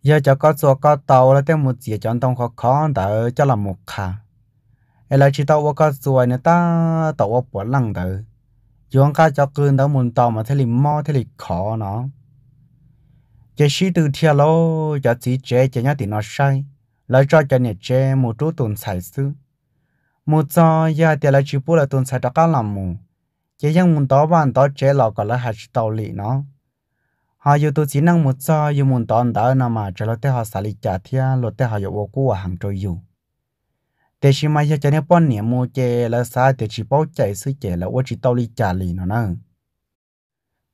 giờ cho có chỗ có tàu là tên một gì chọn tông khó khó đã cho là một khả ấy là chỉ tàu có chỗ này ta tàu bỏ lăng đã dùng cả cho cử đó muốn tàu mà thế thì mò thế thì khó nó chỉ sĩ từ thiệt lo cho chỉ chế cho nhá thì nó sai lại cho cho nhẹ chế một chút tuần xài xứ một giờ giờ thì là chỉ bù là tuần sai đó cả làm mù chỉ những muốn đó bạn đó chế lọ còn là hạt tàu lì nó họ yêu tôi chỉ năng một giờ yêu muốn đó đó mu cho giờ tia là chi pu là tun sa ta ka lam mu. Chế những mun to ban to chế lo cái la ha chi tàu li nó ha yu tu chỉ năng mu cho yu mun to da na ma chế lo te ha sa li cha thia, lo te ha yo wo ku wa hàng cho yu. Thế shi ma giờ cha ne pon ni mu chế la sa, te chi bao chạy sư chế la wo chi tàu li cha li nó na.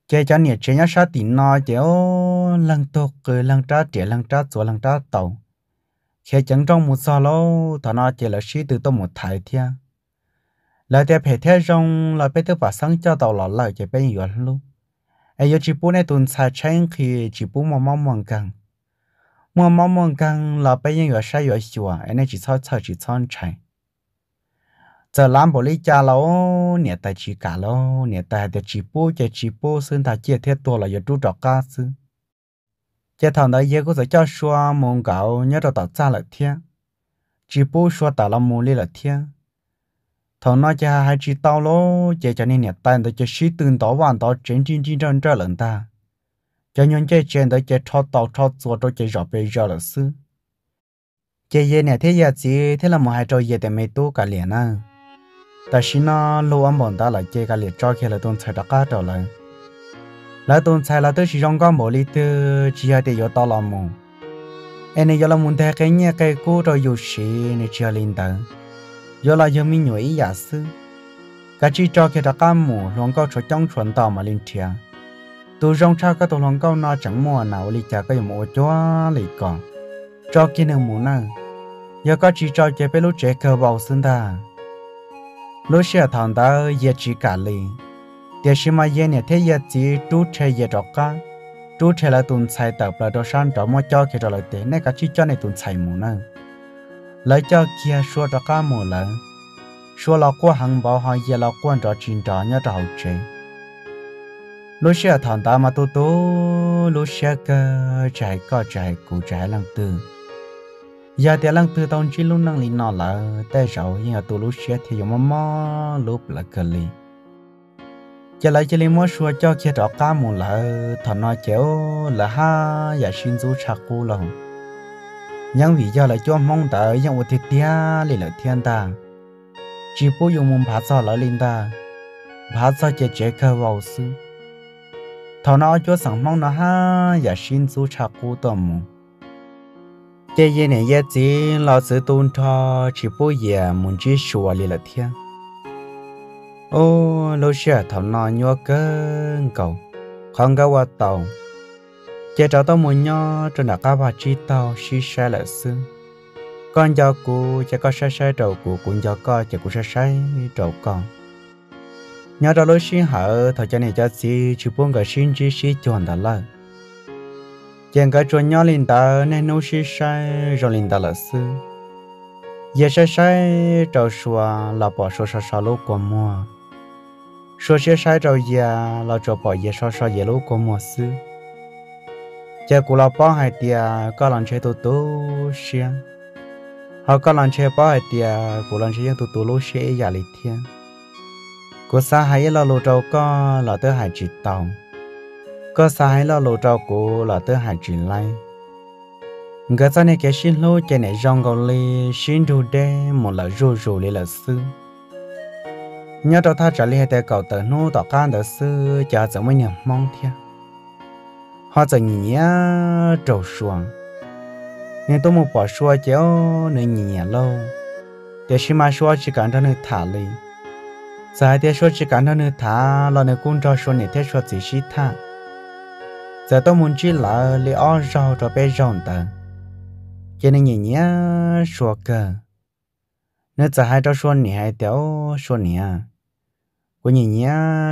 Chế cha này chế ya sao ti nó chế o oh, lang to ke lăng ta chế lăng ta zo lăng ta tàu khi chẳng trong một sao lâu thằng nó chỉ là sĩ tử tôi một thải thia. Lời đẹp phải thế rong là bé tôi bảo sáng cho tàu lọ lời chỉ bé nhiều luôn ai giờ chỉ bố này tuần sai chén khi chỉ bố mà mong mong càng. Mà mong mong càng là bé nhiều sai nhiều chùa anh ấy chỉ sao sao chỉ sao chạy giờ làm bộ lý cha lâu nhà tài chỉ cả lâu nhà tài để chỉ bố chỉ chỉ bố xưng ta chia thế tôi là giờ chú trọ ca xưng cha thằng đó giờ có thể cho xua mong gạo nhớ cho tạo ra lại thiên chỉ bố xua tạo làm mù lý lại thiên thằng nó cha hai chỉ tao lô cha cho nên nhà tài đó chỉ sĩ tương tỏ hoàn tỏ trên trên trên trên trên lần ta cho nhân chơi trên đó chơi cho tàu cho chùa cho chơi rõ bây giờ là sư chơi gì này thế giờ chỉ thế là một hai trò gì để mấy tu cả liền à ta xin nó lâu ăn bọn ta là chơi cả liền cho khi là tôn chạy đã cá trở lại là tôn sai là tôi chỉ rong con bộ lý tư chỉ là để có tao làm mù anh ấy giờ là muốn thấy cái nhà cái cô rồi yêu sĩ này chưa linh tử giờ là giờ mình nhồi giả sư cái chỉ cho cái đó cá mù luôn có cho trong chuẩn tàu mà linh thiệt tôi rong cha cái tôi lòng câu nó chẳng mua nào li chả cái mua cho li còn cho kia nào muốn nào giờ có chỉ cho chế bé lúc trẻ cơ bảo sinh ta lúc xưa thằng ta giờ chỉ cả li xem mà giờ này thấy giờ chỉ chú chơi giờ trọ cá chú chơi là tuần xài tập là đồ sang trọ mua cho kia trọ lại thế này chỉ cho này tuần xài lấy cho kia xua trọ mua là xua là qua hàng quan trọ chín trọ nhớ trọ chơi lúc xưa thằng ta mà tu tu lúc xưa cơ chạy có chạy cụ chạy lăng tư giờ thì lăng tư tông chỉ lúc năng lý nọ là tay sao nhưng mà tu lúc xưa thì dùng mắm lúc là cơ li giờ lại chỉ li mua xua cho kia đó cá mù là thọ nó chéo là ha giờ xin du chặt cô lòng nhưng vì giờ lại cho mong đợi nhưng một thiệt tia lì là thiên ta. Chỉ bố dùng mông phá sao lại lên ta. Phá sao chỉ chế cơ vào sư thọ nó cho sẵn mong nó ha và xin chú cha cô tầm cái gì này giờ chỉ lo sự tôn thọ chỉ bố giờ muốn chỉ sửa lì là thiên ô lô xe thầm nó nhua cơn cầu không gà qua tàu. Chế cho tao muốn nho trên nó cá bà chi tàu xí xe là sư con cho cô cho có xe xe trầu của cũng cho con cho cô xe xe trầu con nhớ đó lối xin hở thời gian này cho xì chỉ buông cái xin chi xì chọn đó là chàng cái chuyện nhỏ linh ta nên nấu xì xe, rồi linh ta là sư giờ sai sai trâu xua là bỏ số sao sao lúc qua mua số sai sai trâu giờ là trâu bỏ giờ sao sao giờ lúc qua mua sư giờ cụ là bỏ hai tia có lần chơi tu tu xiang họ có lần chơi bỏ hai tia cụ lần chơi tu tu lúc xe giả lịch thiên cô sa hay là lô trâu có là tới hải chỉ tàu có sa hay là lô trâu cô là tới hải chỉ lai người ta này cái xin lô cái này rong gò lì xin đồ đê một là rô rô lì là sư nhớ đâu ta trả lời để cậu tờ nô tỏ can tờ sư cha 怎么 nhầm mong theo. Họ giờ nhìn nhá trầu xuống nên tôi một bỏ xua chéo nên nhìn nhá lâu. Để xin mà xua chỉ cần cho nên thả lì. Giờ để xua chỉ cả nó nữa thả là nữa cũng cho xua nên thế xua chỉ xí thả giờ tôi muốn chỉ là lấy ở rau cho bé rong ta cho nên nhìn nhá xua cơ nó giờ hai cho số nhỉ hai tiểu số nhỉ à của nhỉ nhỉ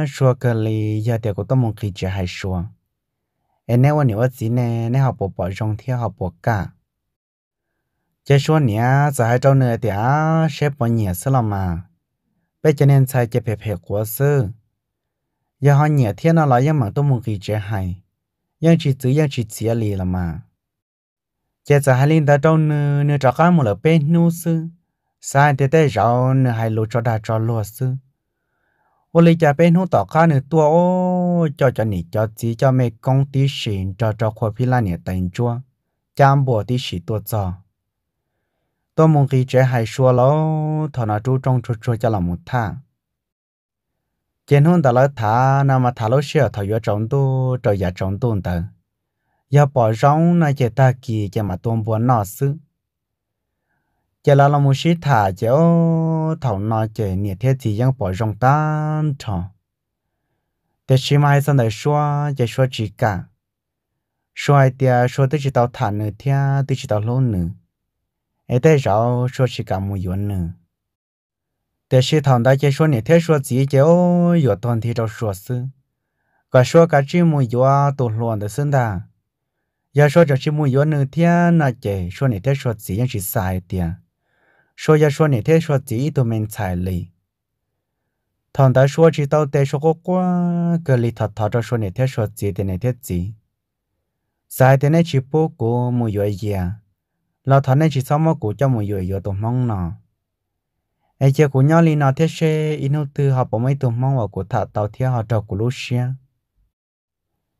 số cái lì giờ tiểu của tôi mong khi chơi hai số em nếu anh nhớ gì nè nếu học bộ bộ trong theo học bộ cả chơi số nhỉ giờ hai cho nữa tiểu sẽ bao nhẹ sẽ làm mà bây giờ nên sai chơi phê phê của sư giờ họ nhỉ thiên nó lại nhưng mà tôi mong khi chơi hay nhưng chỉ tự nhưng chỉ chia lì là mà chơi giờ hai linh đã đâu nữa nữa cho cái một là bên nu sư sai thế thế rau nữa hay lô cho đa cho lúa sư. Ô lý cha bên hông tỏ cá nữa tua ô, cho cho nị cho chỉ cho mấy công ty xin cho cho khoa phi lan nè tiền chua. Chăm bùa tí sĩ tua cho tôi mong khi trẻ hay xua lo thọ nó chú trong chú chú cho làm một thà trên hôn ta lấy thà nào mà thà lo xưa thọ yếu trong tu, trời ya trong tu ta ya bỏ rong nãy chế ta kỳ chế mà tuôn buồn nọ sư giờ là là một sĩ thả chéo thằng nó chè nhiệt thế thì vẫn bỏ rong tan thọ để chỉ mai sau này xóa chỉ xóa chỉ cả xóa tia xóa tới chỉ tao thả nữa thia tới chỉ tao lâu nữa ấy tới rồi xóa chỉ cả một yuan nữa để chỉ thằng đã chỉ xóa nhiệt thế xóa chỉ chéo yuan toàn thì đâu xóa sư cả xóa cả chỉ một yuan tổ loạn sinh ra. giờ xóa chỉ một yuan nữa thia na chỉ xóa nhiệt thế xóa chỉ vẫn chỉ sai tia số tụi mình thằng cái chỉ một thằng này chỉ ai chơi của nhau lì nọ thế xe inu từ họ bỏ mấy tụi mong vào của thằng tao thế họ cho của lúc xe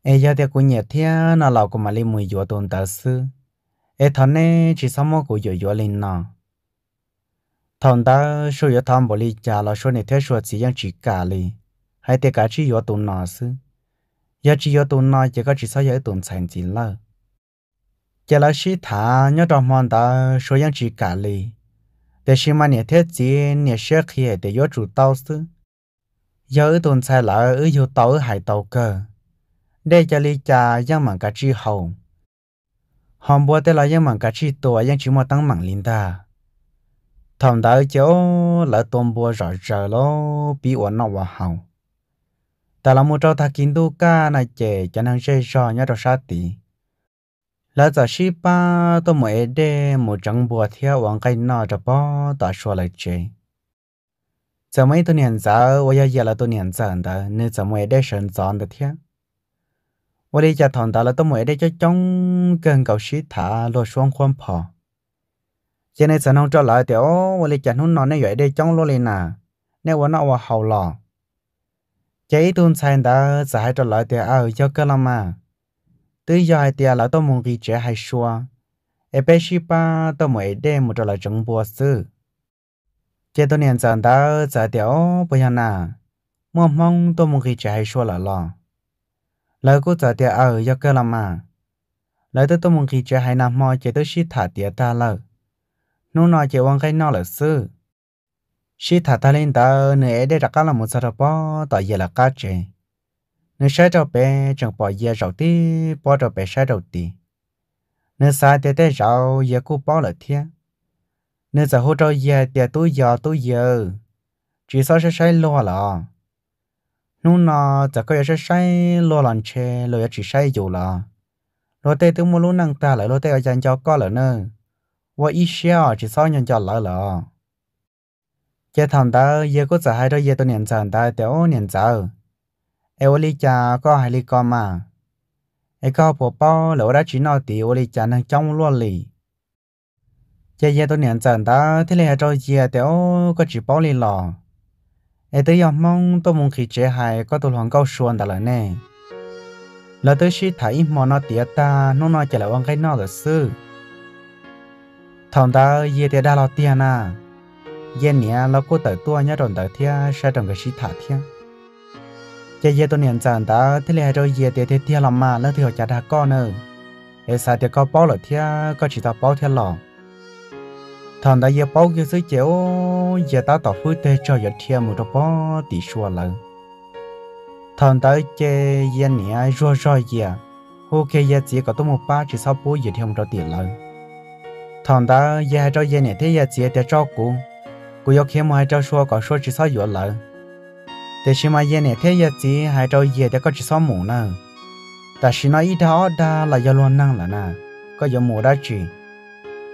ai giờ thì của nhà thế nó là của mà lì mùi tụi sư ai thằng này chỉ sao mà của giờ giờ thằng ta số yếu tham bồ li trả là số này theo số chỉ yang chỉ cả li. Hay thế cả chỉ yếu tồn nọ sư giờ chỉ yếu tồn nọ chỉ có chỉ sao yếu tồn thành chỉ là chỉ là sĩ thà nhớ trong mòn ta số yang chỉ cả li. Để sĩ mà nhẹ thế chỉ nhẹ sẽ khi để yếu chủ tao sư giờ ở tụng sai là ở yếu tao ở hải tàu cơ để cho li trả yang mà cả chỉ hậu hòm bùa thế là yang mà cả chỉ tổ yang chỉ mà tăng mạng linh ta thằng đó cháu lại tôm bùa rõ rỡ lo bị ổn nó vào hậu. Ta là một trâu thà kiến tu ca này chè, cho nên sẽ cho nhá rồi sát tí là giờ sĩ ba tôi mới để một trắng bùa theo hoàng cây nọ cho bó ta xua lại chè giờ mấy tôi nhận ra tôi giờ giờ là tôi nhận ra đó nên giờ mới để sơn giòn được theo. Tôi đi chặt thằng đó là tôi mới để cho chồng gần cầu sĩ thả lo xuống khoan phò. 塔落双宽跑。cho nên sản không cho lại tiểu ô lấy chẳng hôn nó này vậy đây trong lô lên nè nếu nó vào hậu lò cháy tuôn sai đã giải cho lại tiểu ở cho cơ lắm mà từ giờ hai tiểu là tôi muốn ghi trẻ hay xua em bé ship ba tôi mới đem một trò lại trong bùa sư chế tôi nhận rằng đã giải tiểu bây giờ nè mong mong tôi muốn ghi trẻ hay xua là lò lời của giải tiểu ở cho cơ lắm mà lời tôi tôi muốn ghi trẻ hay nằm mò chế tôi ship thả tiểu ta lời Nó nói chỉ quan cái nó là sư khi thà ta lên ta nè để ra cá là một sao bó tại giờ là cá chè nè sai cho bé chẳng bỏ giờ rau tí bỏ cho bé sai đầu tí nè sai để để rau giờ cũng bỏ là thiên nè giờ hỗ trợ giờ để tôi giờ tôi giờ chỉ sao sẽ sai lo là nó nó giờ có sẽ sai lo làm chè lo chỉ sai dù là lo tê tôi muốn lúa năng ta lại lo tê ở dành cho con là nữa 我一小只少年家来了，这趟到也个在海头也多年长到的五年走，哎我哩家个还哩个嘛，哎个婆婆留在只那地我哩家能讲落里，这也多年长到天里还找也的哦个只包里了，哎都要梦都梦去这还个都乱搞说的了呢，了都是睇莫那跌ta nó nói chỉ là quan cái nó là sư thằng ta ye để đa lo tiền à ye nè, lo cô tới tua nhá rồi tới thia sẽ trong cái sĩ thả thia. Giờ ye tôi nhận rằng ta, thế là rồi ye để thế thia làm mà, lỡ thì họ trả đã con nữa để sao thì có bao là thia, có chỉ ta bao thia lọ thằng ta ye bao cái sự chéo, ye ta tỏ phơi để cho ye thia một đôi bao tỷ xua lỡ. Thằng ta chơi ye nè rồi rồi ye à. ok ye chỉ có tôi một ba, chỉ sau bố ye thêm một đôi tiền lại thằng ta giờ cho giờ này thế giờ chỉ để cho cô cô yêu khi mà cho số có số chỉ số yếu lợ để khi mà giờ này thế giờ chỉ hai cho giờ để có chỉ số mù nè ta chỉ nói ít đó đa là do luôn năng là nè có mù đó chỉ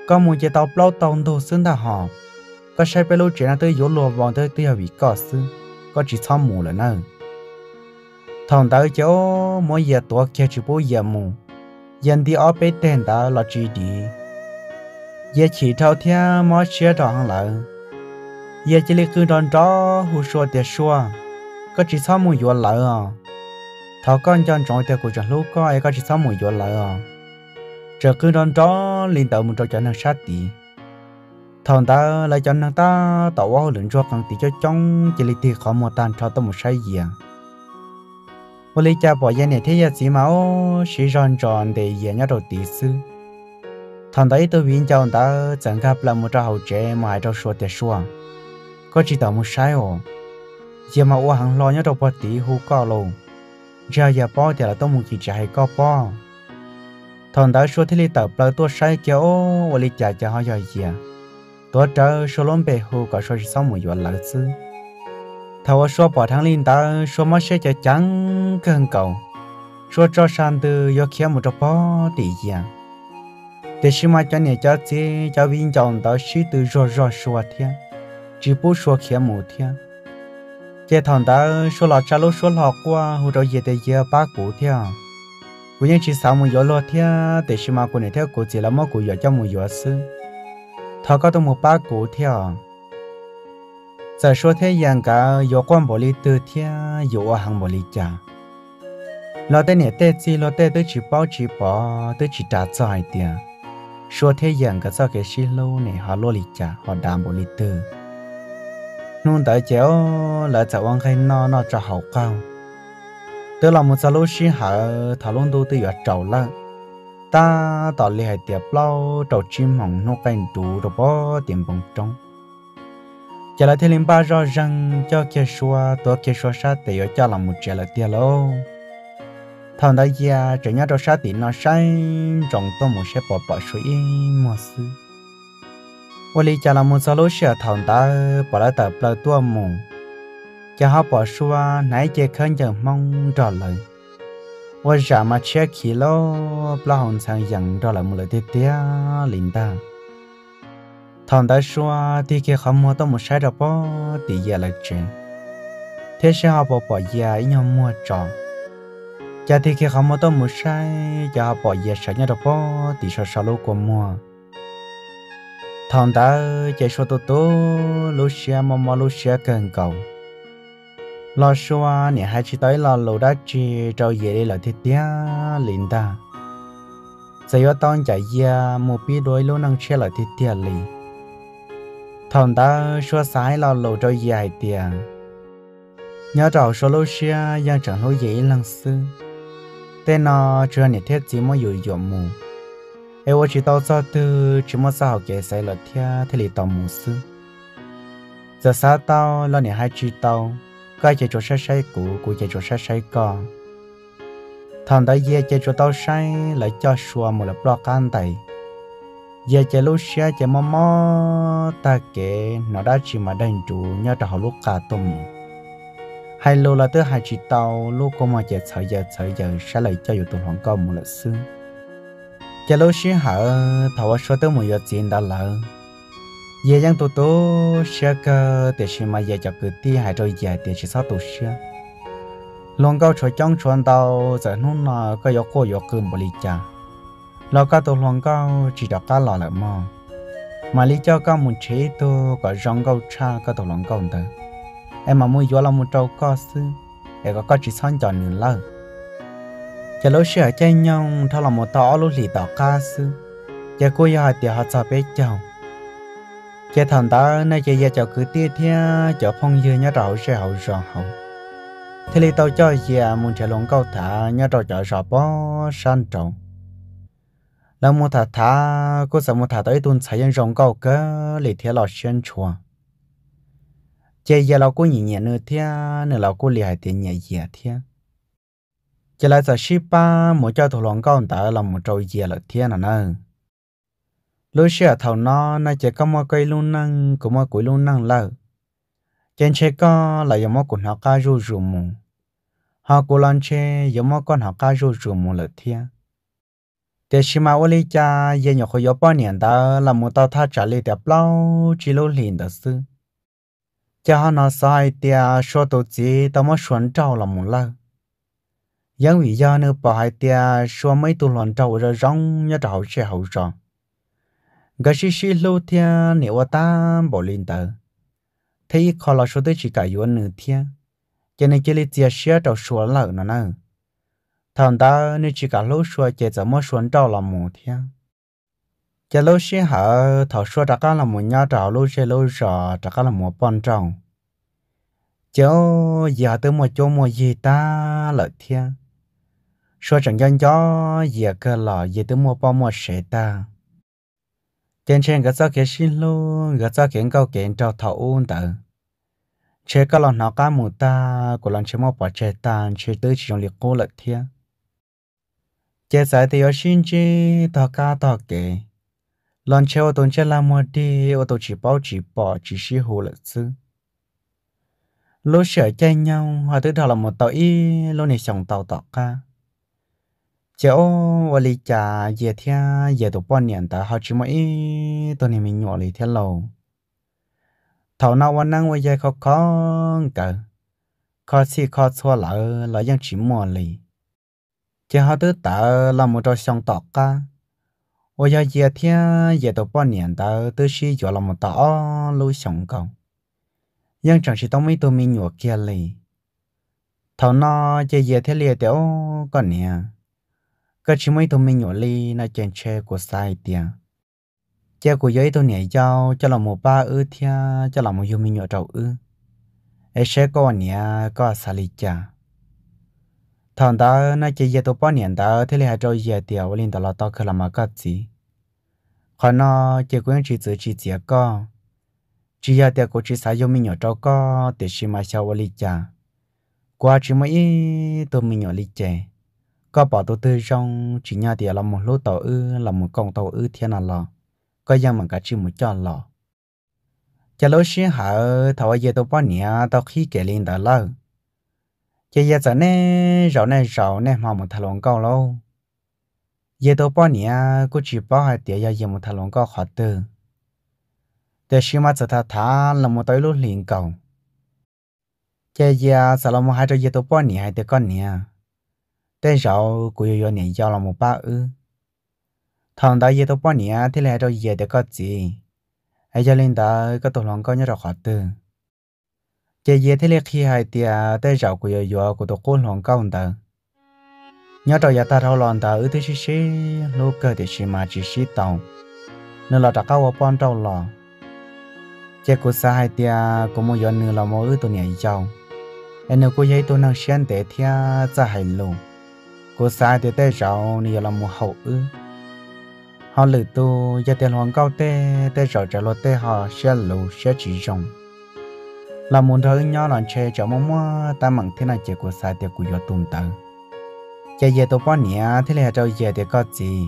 có mù chỉ tao bao tao đồ xứng ta họ có sai bê lô chỉ là tôi yếu lùa vòng tôi tôi bị có sư có chỉ số mù là nè thằng đó cho mỗi giờ tuổi kia chỉ bố giờ mù dân đi ở bên tên đó là chỉ đi giờ chỉ thâu thiên mới chia đỏ hàng lợi giờ chỉ lấy cứ đòn đó hù xua tiệt xua. Có chỉ sáu mùi dùa lợi à. Thảo con chọn chọn tiệt của chọn lúc có ai có chỉ sáu mùi dùa lợi à. Chờ cứ đòn đó liền tàu một trò chọn hàng sát tì thằng ta lại chọn hàng ta tạo hoa lượng cho càng tì cho trong chỉ lấy tiệt khó mua tan cho tôi một sai gì à Hãy subscribe cho kênh Ghiền Mì Gõ Để không bỏ lỡ những video hấp thằng đấy tôi viên cho ta chẳng gặp là một trò hậu trẻ mà hai trò số tiền số có chỉ tao một sai ồ giờ mà ô hàng lo nhớ đâu bỏ tí hú cao luôn giờ giờ bỏ thì là tôi muốn chỉ trả hay có bỏ thằng đấy số thì tập là tôi sai cho ô lý trả cho họ giờ gì tôi trở số lông bề hú có số sáu mươi vạn lợi chứ thầu số bỏ thằng linh ta số mất sẽ cho chẳng cần cầu. Số cho sang từ do kia một trò bỏ tỷ gì thế xem mà cho nên cho chị cho viên chồng đó sĩ từ rồi rồi số thiên chỉ bố số kia một thiên chế thằng đó số lọ cha lô số lọ qua hồ rồi giờ để giờ ba cũ thiên cũng như chỉ sáu mươi giờ lọ thiên để xem mà cô này theo cô chỉ là mất cô giờ cho một giờ sư thằng có tôi một ba cũ thiên giờ số thế dạng cả giờ quan bộ lý tư thiên hàng bộ lý cha lọ tên này tên gì lọ tên tôi chỉ bao chỉ bỏ chỉ trả cho hai tiền số thế dạng cái sao cái xí lâu này họ lo lý cha họ đàm bộ lý tư nôn tới chéo là cháu ăn khai no no cho hậu cao tôi làm một sao lúc xí hạ thảo đâu tôi tự trầu lắm ta tỏ lì hay tiệp lâu trầu chim hồng nó canh đủ đồ bó tiền bông trong chả là thế linh ba rõ rằng cho kia xua tôi kia xua sát để cho làm một chả là tiền lâu thằng đại gia, trở nhà đó sao thì nó sáng trong tôi muốn sẽ bỏ bỏ suy mà sư và lý cha là muốn sao lúc xưa thằng đó bỏ lại tập lời tua mù. Cha họ bỏ xua nãy chơi khấn giờ mong trả lời. Và giả mà che khí lo bỏ hồng sang dặn đó là một lời tiếp tiếp linh ta. Thằng đó xua thì kia không mua tôi muốn sai đó bỏ thì giờ là chuyện thế sao họ bỏ bỏ giờ nhau mua tròn cha thì khi không có một sai cha bỏ giờ sợ nhà đó bỏ thì sợ sợ lâu của mua thằng ta chạy số tô tô lúc xia mà mà lô xia cần cầu. Lo xua à, nè, hai chị tới lo lô đã chị trâu về đi là thiết tia liền ta. Giờ có tông chạy ra một bi đôi lô năng xe là thiết tia lì thằng ta xua sai lo lô trâu về hai tía nhớ trâu số lô xia giang chẳng lô dễ lăng xưa tên nó chưa nhận thiết chỉ mới dùng dụng mù em chỉ tao cho từ chỉ mới sao cái kể sai lọt thia thế lì tao mù sư giờ sao tao lo nhận hai chỉ tao cái chỉ cho sai sai cũ cũ chỉ cho sai sai co thằng đó giờ chỉ cho tao sai lại cho xua một là block an tay giờ chỉ lúc xia chỉ mò mò ta kể nó đã chỉ mà đánh chủ nhớ cho họ lúc cả tụm hai lô là tới hai chỉ tàu lô có mà giờ sợ giờ sợ giờ sẽ lại cho dù tụng hoàng con một lợn xương. Giờ lô xí hở thảo số tới một giờ tiền đã lỡ giờ giang tụ tụ sẽ cơ để xí mà giờ cho cứ ti hai rồi giờ để xí sao tụ xí luôn câu chơi trong chuyện tàu giờ nút là có yếu cô yếu cơm bồi cha. Lo cá tụ luôn câu chỉ đọc cá lò lợn mà mà lý cho cá muốn chế tụ có rong câu cha cá tụ luôn câu nữa em mà mua gió là một trâu có sư em có có chỉ son cho nửa lâu giờ lúc sửa chơi nhau thao là một tao lúc lì tao ca sư giờ cô giờ thì họ cho bé chồng giờ thằng ta nay giờ giờ cho cứ tiếc thia cho phong dư nhớ đầu sẽ hậu rõ hậu. Thế lì tao cho giờ muốn chơi lông câu thả nhớ đầu cho rõ bó san trọng là một thả thả, cô sợ một thả tới tuần sai nhân rộng câu cơ lì thia lọ xuyên chùa chế giờ lão cô nhìn nhị nữa, thia nữa lão cô liền hai tiền nhẹ nhẹ thia chế lại giờ ship ba một cho thổ lòng con ta là một trâu giờ là thia à nương. lúc xưa thầu nó nó chỉ có mua cây luôn năng cũng mua củi luôn năng lợ trên chế có là giống mua con họ ca ru ru mù họ của lần chế giống mua con họ ca ru ru mù là thia. từ khi mà ô lý cha giờ nhỏ khối bao nhiêu đó là một tao thắt trả lời đẹp lâu chỉ lâu liền đó sư cha nó sai tia số tổ chí tao mới xuân trâu là một lần yang vì do nữa bỏ hai tia số mấy tu luận trâu rồi rong nhớ trâu sẽ hậu tròn cái xí xí lô tia nếu ta bỏ lên tờ thấy khó là số tới chỉ cả yếu nửa tia cho nên chỉ lấy tia sẻ trâu số lợ nó nè thằng ta nếu chỉ cả lô số chỉ tao mới chỉ 怎么 xuân trâu là một tia chỉ lâu xin hở thảo số đã cả là một nhà trào, lâu xí lâu rồi đã cả là một bọn trâu cháu giờ tới một chỗ một gì ta lợi thiên số chẳng dân cho giờ cơ lò giờ tới một bao một sẽ ta. Trên trên cái sao cái xin luôn cái sao cái câu cái trâu thầu ôn tử chế cái lòng nó cá mù ta, của lòng chế một bỏ chế ta chế tới chỉ trong liệt cô lợi thiên chế giải thì ở xin chi, thọ cá thọ kể lần chế ô tô chế làm mua đi ô tô chỉ bao chỉ bỏ chỉ xí hồ lợi chứ lúc sợ chơi nhau họ tới đó là một tàu y lúc này xong tàu tọt ca chéo và lý cha về thia về tụ bao niên ta họ chỉ mới tôi này mình nhỏ lý theo lâu thầu nàoวันnăng với khó khó cả khó xí khó xua lỡ là ยัง chỉ mua lì chỉ họ tới ta là một trò xong tọt ca 我要一天也都半年的都是做了么大路上高，ยังchẳng chỉ tao mấy tôi mình nhọ kia lì, thầu nó chỉ giờ thế liệt đéo còn nè, cái chỉ mấy tôi mình nhọ lì nó chèn che của sai tiền, che của giấy tôi nhảy giao cho là một ba ư thia cho là một yêu mình nhọ trâu ư, ấy sẽ có nè có sai lì cha Thằng ta, nó chỉ giờ tôi bao nhiêu ta, thế là cho giờ tiểu linh đó là tao khờ làm mà cái gì. Họ nó chỉ quen chỉ tự chỉ chỉ có chỉ giờ tiểu của chỉ sai cho mình nhỏ cho có để xí mà sao với linh cha. Qua chỉ mới tôi mình nhỏ linh cha. Có bảo tôi tư trong, chỉ nhà tiểu là một lô tàu ư, là một con tàu ư thiên là lò. Có giang mà cả chỉ một cho lò. Cho lối xí hở thằng giờ tôi bao nhiêu tao khi kể linh đó lâu giờ giờ giờ nè rau nè rau nè mà một thằng lồng cao lâu giờ tôi bao nhiêu cô chỉ bao hai tiếng giờ giờ một thằng lồng cao khó từ để xí mà giờ thà thà là một tới lúc liền cầu giờ giờ giờ là một hai trò giờ tôi bao nhiêu hai tiếng con nè để rau cô yêu yêu nè giờ là một ba ư thằng đó giờ tôi bao nhiêu thì là trò giờ để có gì ai giờ lên đó có tổ lồng cao nhớ rõ khó từ chế dễ thế liệt khi hai tia tay rào của yo yo của tổ quân hoàng cao hơn nhớ trò ya ta thâu lòng ta ư thế xí xí lúc cơ thì xí mà chỉ xí tàu nên là trạc cao ở bọn trâu lò. Chế của sa hai tia của một yo nữa là một ư tổ nhảy giàu em nếu cô giấy tổ năng xuyên để thia ra hai lù. Của sa tia tay rào này là một hậu ư. Họ lử tu gia tiền hoàng cao tê tê rào trả lô tê họ sẽ lù sẽ chỉ rong là muốn thấy nhỏ là chơi cho mong mơ, ta mặn thế này chỉ của sai tiệc của gió tùm tờ chơi giờ tôi bao nhiêu thế là cho giờ thì có gì?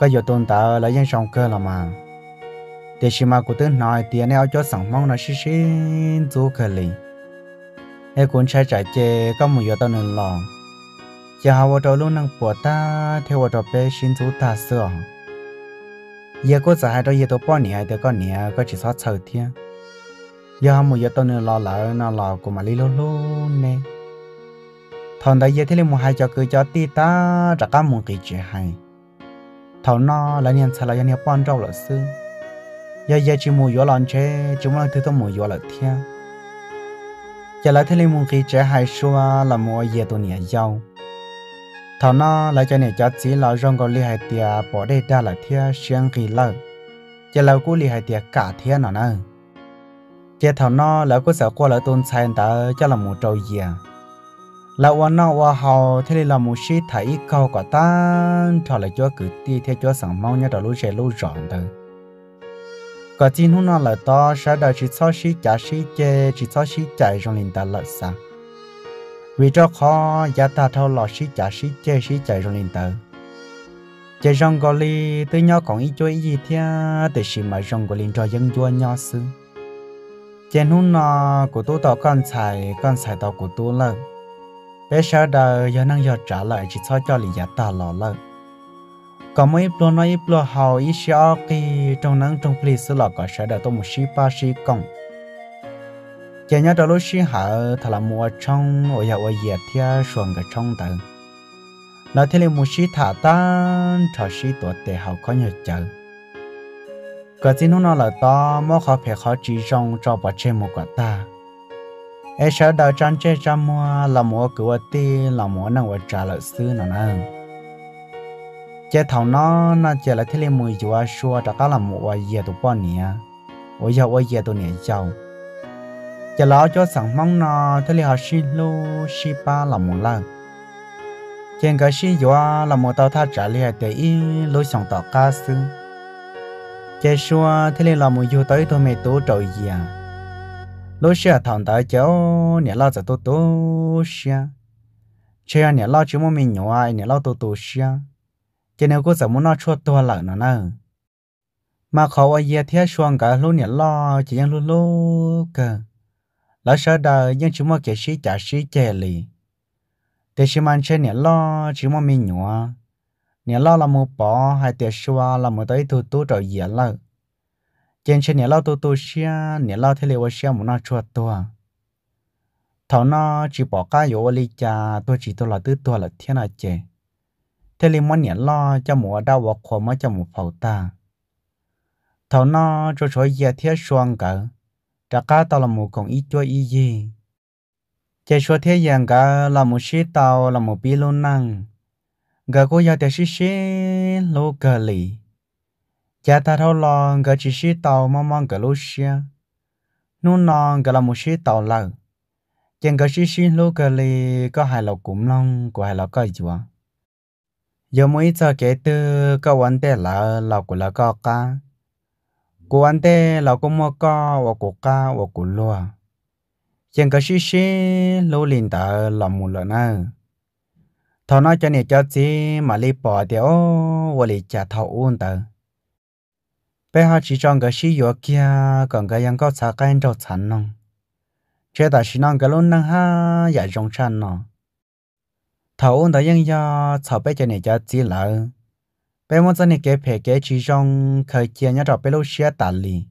Có gió tùm tờ là dân sông cơ là mà. Để chỉ mà của tôi nói tiền này cho sẵn mong là xí xí, chú cơ lì. Ai cũng chơi chạy chơi có một gió tao nên lo. Giờ họ vào luôn năng bỏ ta, theo vào bé xin chú ta sửa. Giờ có giải cho giờ tôi bao nhiêu thì có nhiêu có chỉ sót chờ thiên giờ một giờ tôi nữa lo lỡ nó lo của mà lý lô lô nè. Thằng đại giờ thế một hai cho cứ cho ti ta ra cả một cái chuyện hay. Thằng nó là nhân sao là nhân quan trọng là sư giờ giờ chỉ một gió làm chơi chúng là thứ tôi một gió là thiên giờ lại thế một cái chuyện hay xua là một giờ tôi nhảy giàu thằng nó là cho này cho chỉ là rong có li hai tia bỏ đây ra là thiên sáng kỳ lợ giờ là cú li hai tia cả thiên nó nữa chế thằng nó là có sợ qua là tôn sai ta cho là một trâu gì à? là quan nó qua họ thế là một sĩ thấy câu quả ta cho là cho cử ti theo cho sẵn mau nhớ đầu lúc sẽ lúc rọn đó có tin hôm nó là to sẽ đợi chỉ cho sĩ trả sĩ chế chỉ cho sĩ chạy trong linh ta lợi xa, vì cho khó giá ta thâu lọ sĩ trả sĩ chế sĩ chạy trong linh ta. Chế trong gọi li tới nhau còn ý cho ý gì thế để sĩ mà trong gọi linh cho dân vua nhau xưa trên hôm nọ của tôi tao con xài con xài tao của tôi lơ bé sợ đời, giờ năng giờ trả lại chỉ cho cho lý giá ta lò lơ còn mấy plô nói plô hào ít xíu khi trong năng trong pli sửa lọ có sợ đời tôi một xí ba xí công giờ nhớ đó lúc xí hạ thà là mua trong ở nhà ở nhà thia xuồng cái trong tầng là thế là một xí thả tan cho xí tuổi tệ hậu có nhiều chờ cái gì nó là to, mà khó phải khó chỉ trong cho bà chê một quả ta. Ai sợ đào trang chê cho mua, là mua cửa ti, là mua năng vật trả lợi sư nó nè. Chê thầu nó nó chê là thế là mùi chùa xua, đã có là mua vài giờ tụ bao nè. Ở giờ ở giờ tụ nè giàu chê lão cho sẵn mong nó, thế là họ xin lu xin ba là một lần. Trên cái xin chùa là mua tàu thà trả lại để lối xong tàu ca xương chế xua thế nên là một yêu tới thôi mẹ tôi trời gì à? Lúc xưa thằng ta cháu nhà lo giờ tôi tôi xia. Chơi nhà lo chỉ muốn mình nhỏ ai nhà lo tôi tôi xia. Cho nên cô sợ muốn nó chua tôi lợn nó nè. Mà khó ai giờ thế xuân cả, lúc nhà lo, chỉ đang lúc lúc cơ. Lỡ sợ đời, nhưng chỉ muốn cái sĩ trả sĩ chè lì. Để chỉ anh chơi nhà lo, chỉ muốn mình nhỏ nhà lo là một bỏ hay tiệt xua là một tới tu tu trở gì lợ trên trên nhà lo tu tu xia nhà lo thế liệu xia muốn nó chuột tua thảo nó chỉ bỏ cá yếu li cha tôi chỉ tôi là tư tua là thiên là chè thế liệu muốn nhà lo cho một đau hoặc khổ mới cho một phẩu ta thảo nó cho cho gì thiết xuân cả trả cá tao là một còn ít cho ít gì chỉ số thế dạng cả là một sĩ tàu là một bi lô năng gà cô ya để sĩ sĩ lô gà lì. Cha ta thâu lo gà chỉ sĩ tàu mong mong gà lô xia. Nu non gà là một sĩ tàu lợ. Chẳng gà sĩ sĩ lô gà lì có hai lò cụm long, của hai lò cái gì giờ mới cho kể từ có vấn đề là lò của là có cá. Của anh tê là có mua có và của cá và của lúa chẳng gà xí xí lô linh ta làm một lần nữa thọ nói cho nè cho chị mà li bỏ thì ô vô li chả thọ uôn tờ. Bây giờ chỉ chọn cái sĩ yếu kia còn cái yang có xa cái đâu chán nong chế ta sĩ nong cái luôn năng ha giải rong chán nọ. Thọ uôn tờ yang ya thọ bây giờ nè cho chị lỡ. Bây muốn cho nè cái phe cái chỉ rong khởi kia nhà đọc bé lâu xia tạt li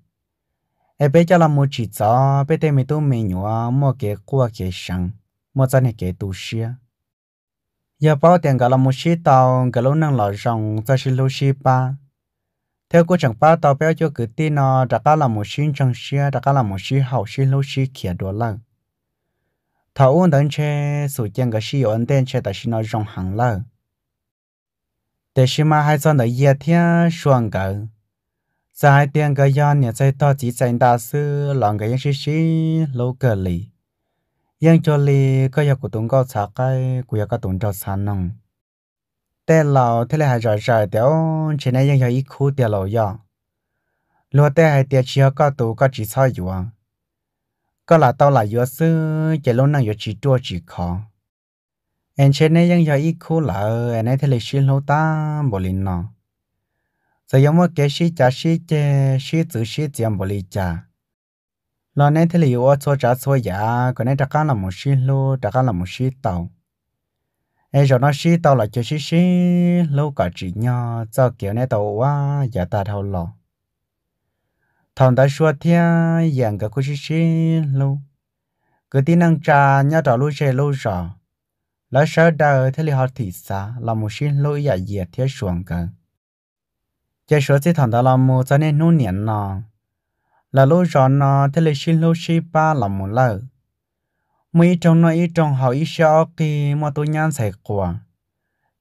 e bé cho làm một chỉ cho bé tên mình tu mình nhau, mua cái quả cái sáng mua cho nè cái đồ xia 要包点噶老 tianggalamushi 过程包到表 galonang laurong zashilushi 等车 Teu kou chang pa taubia jokuti no daka lamushi nchang ยังจลีก็อยากกุตุงก็ชักไกกูอยากกุตุงจะสันนงแต่เราที่เลยหายใจใจเดียวเช่นยังอยากอีกคู่เดียวเราอยากรัวแต่ให้เดียวเชียก็ตัวก็จีซ่าอยู่ก็ละตอละอยู่ซื้อจะลงนั่งอยู่จีตัวจีคอ em trên này ยังอยากอีกคู่ละเอ็นที่เลยชิลโลตาบริณนอจะยังว่าแกชิจ่าชิเจชิจือชิเจียมบริจ่าเราในที่เลยว่าชัวจ่า lo nè thì liệu cho trả số giá còn nè trả là một xí lô trả cá là một xí tàu ai cho nó xí tàu là cho xí xí lô cả chị nhau cho kiểu này tàu quá giá ta thâu lò thằng ta xua thia dạng cái cô xí xí lô cứ tin năng trà nhau trả lô xe lô rõ lỡ sợ đời thế liệu họ thị xã là một xí lô giả diệt thế xuống cơ chơi số chỉ thằng ta là một cho nên nô niệm nào là lô rõ nó, thế li xin lô xí ba là một lỡ mấy trong nó ít trong họ ít sợ kì mà tôi nhăn sai qua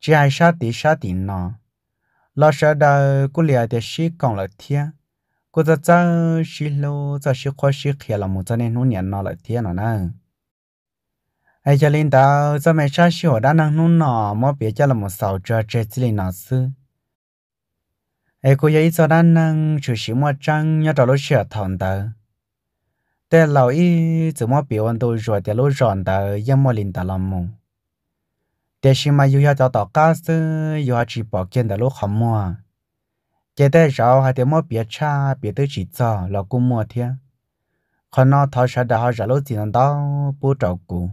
chỉ ai xa tí xa tí nó. Lỡ sợ đời, cô lìa để si còn là thiên cô ta cho xin lô cho si khoa si kia là một cho nên nô nó là thiên nó nè. Ai cho linh đạo cho mẹ cha sửa đã năng nụ nọ, mà biết cho là một sầu cho chết linh nào sư ai cô ấy cho nên năng ờ, chủ sĩ mua trăng nhớ đó lúc sửa thằng tờ. Để lão ý chỉ mua biểu anh tôi rồi tê lúc rọn tờ yếm mua linh tờ làm mù. Tê xí mà yêu cho tao cá sư yêu hạ chỉ bảo kiến tờ lúc không mua chế tê sau hay tê mua bia cha bia được chỉ cho là cũng mua thiệt Khi nào thọ sẽ đã họ ra lúc gì nó đó bố trâu cụ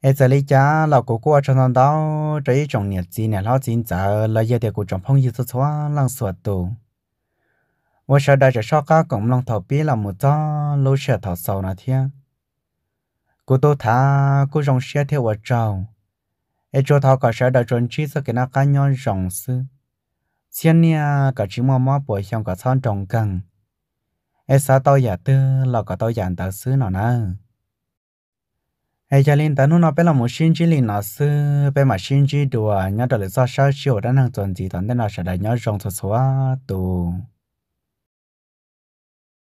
ai giờ lấy cha lão cố cố trong thằng đó trái trồng nhiệt gì nè lão chín giờ là giờ thì cố trồng phong như số số lăng sửa tù và sau đại sẽ sau các cũng lòng thầu biết là một cho lô sẽ thầu sầu nà thiên cố tô thà cố trồng xe theo vợ chồng ai cho thầu cả sẽ đại trồng chỉ sẽ cái nào cá nhân trồng sư xiên nha cả chỉ mò mò bồi xong cả son trồng cần ai sao tao giả tư là cả tao giản tạo sư nào nữa hay cho nên tao nó bé là một sinh chỉ liền nó sư. Bé mà sinh chỉ đùa, nhớ trở lại do sao chiều đã năng tuần gì tuần đến nó sẽ đại nhớ trong số số tù.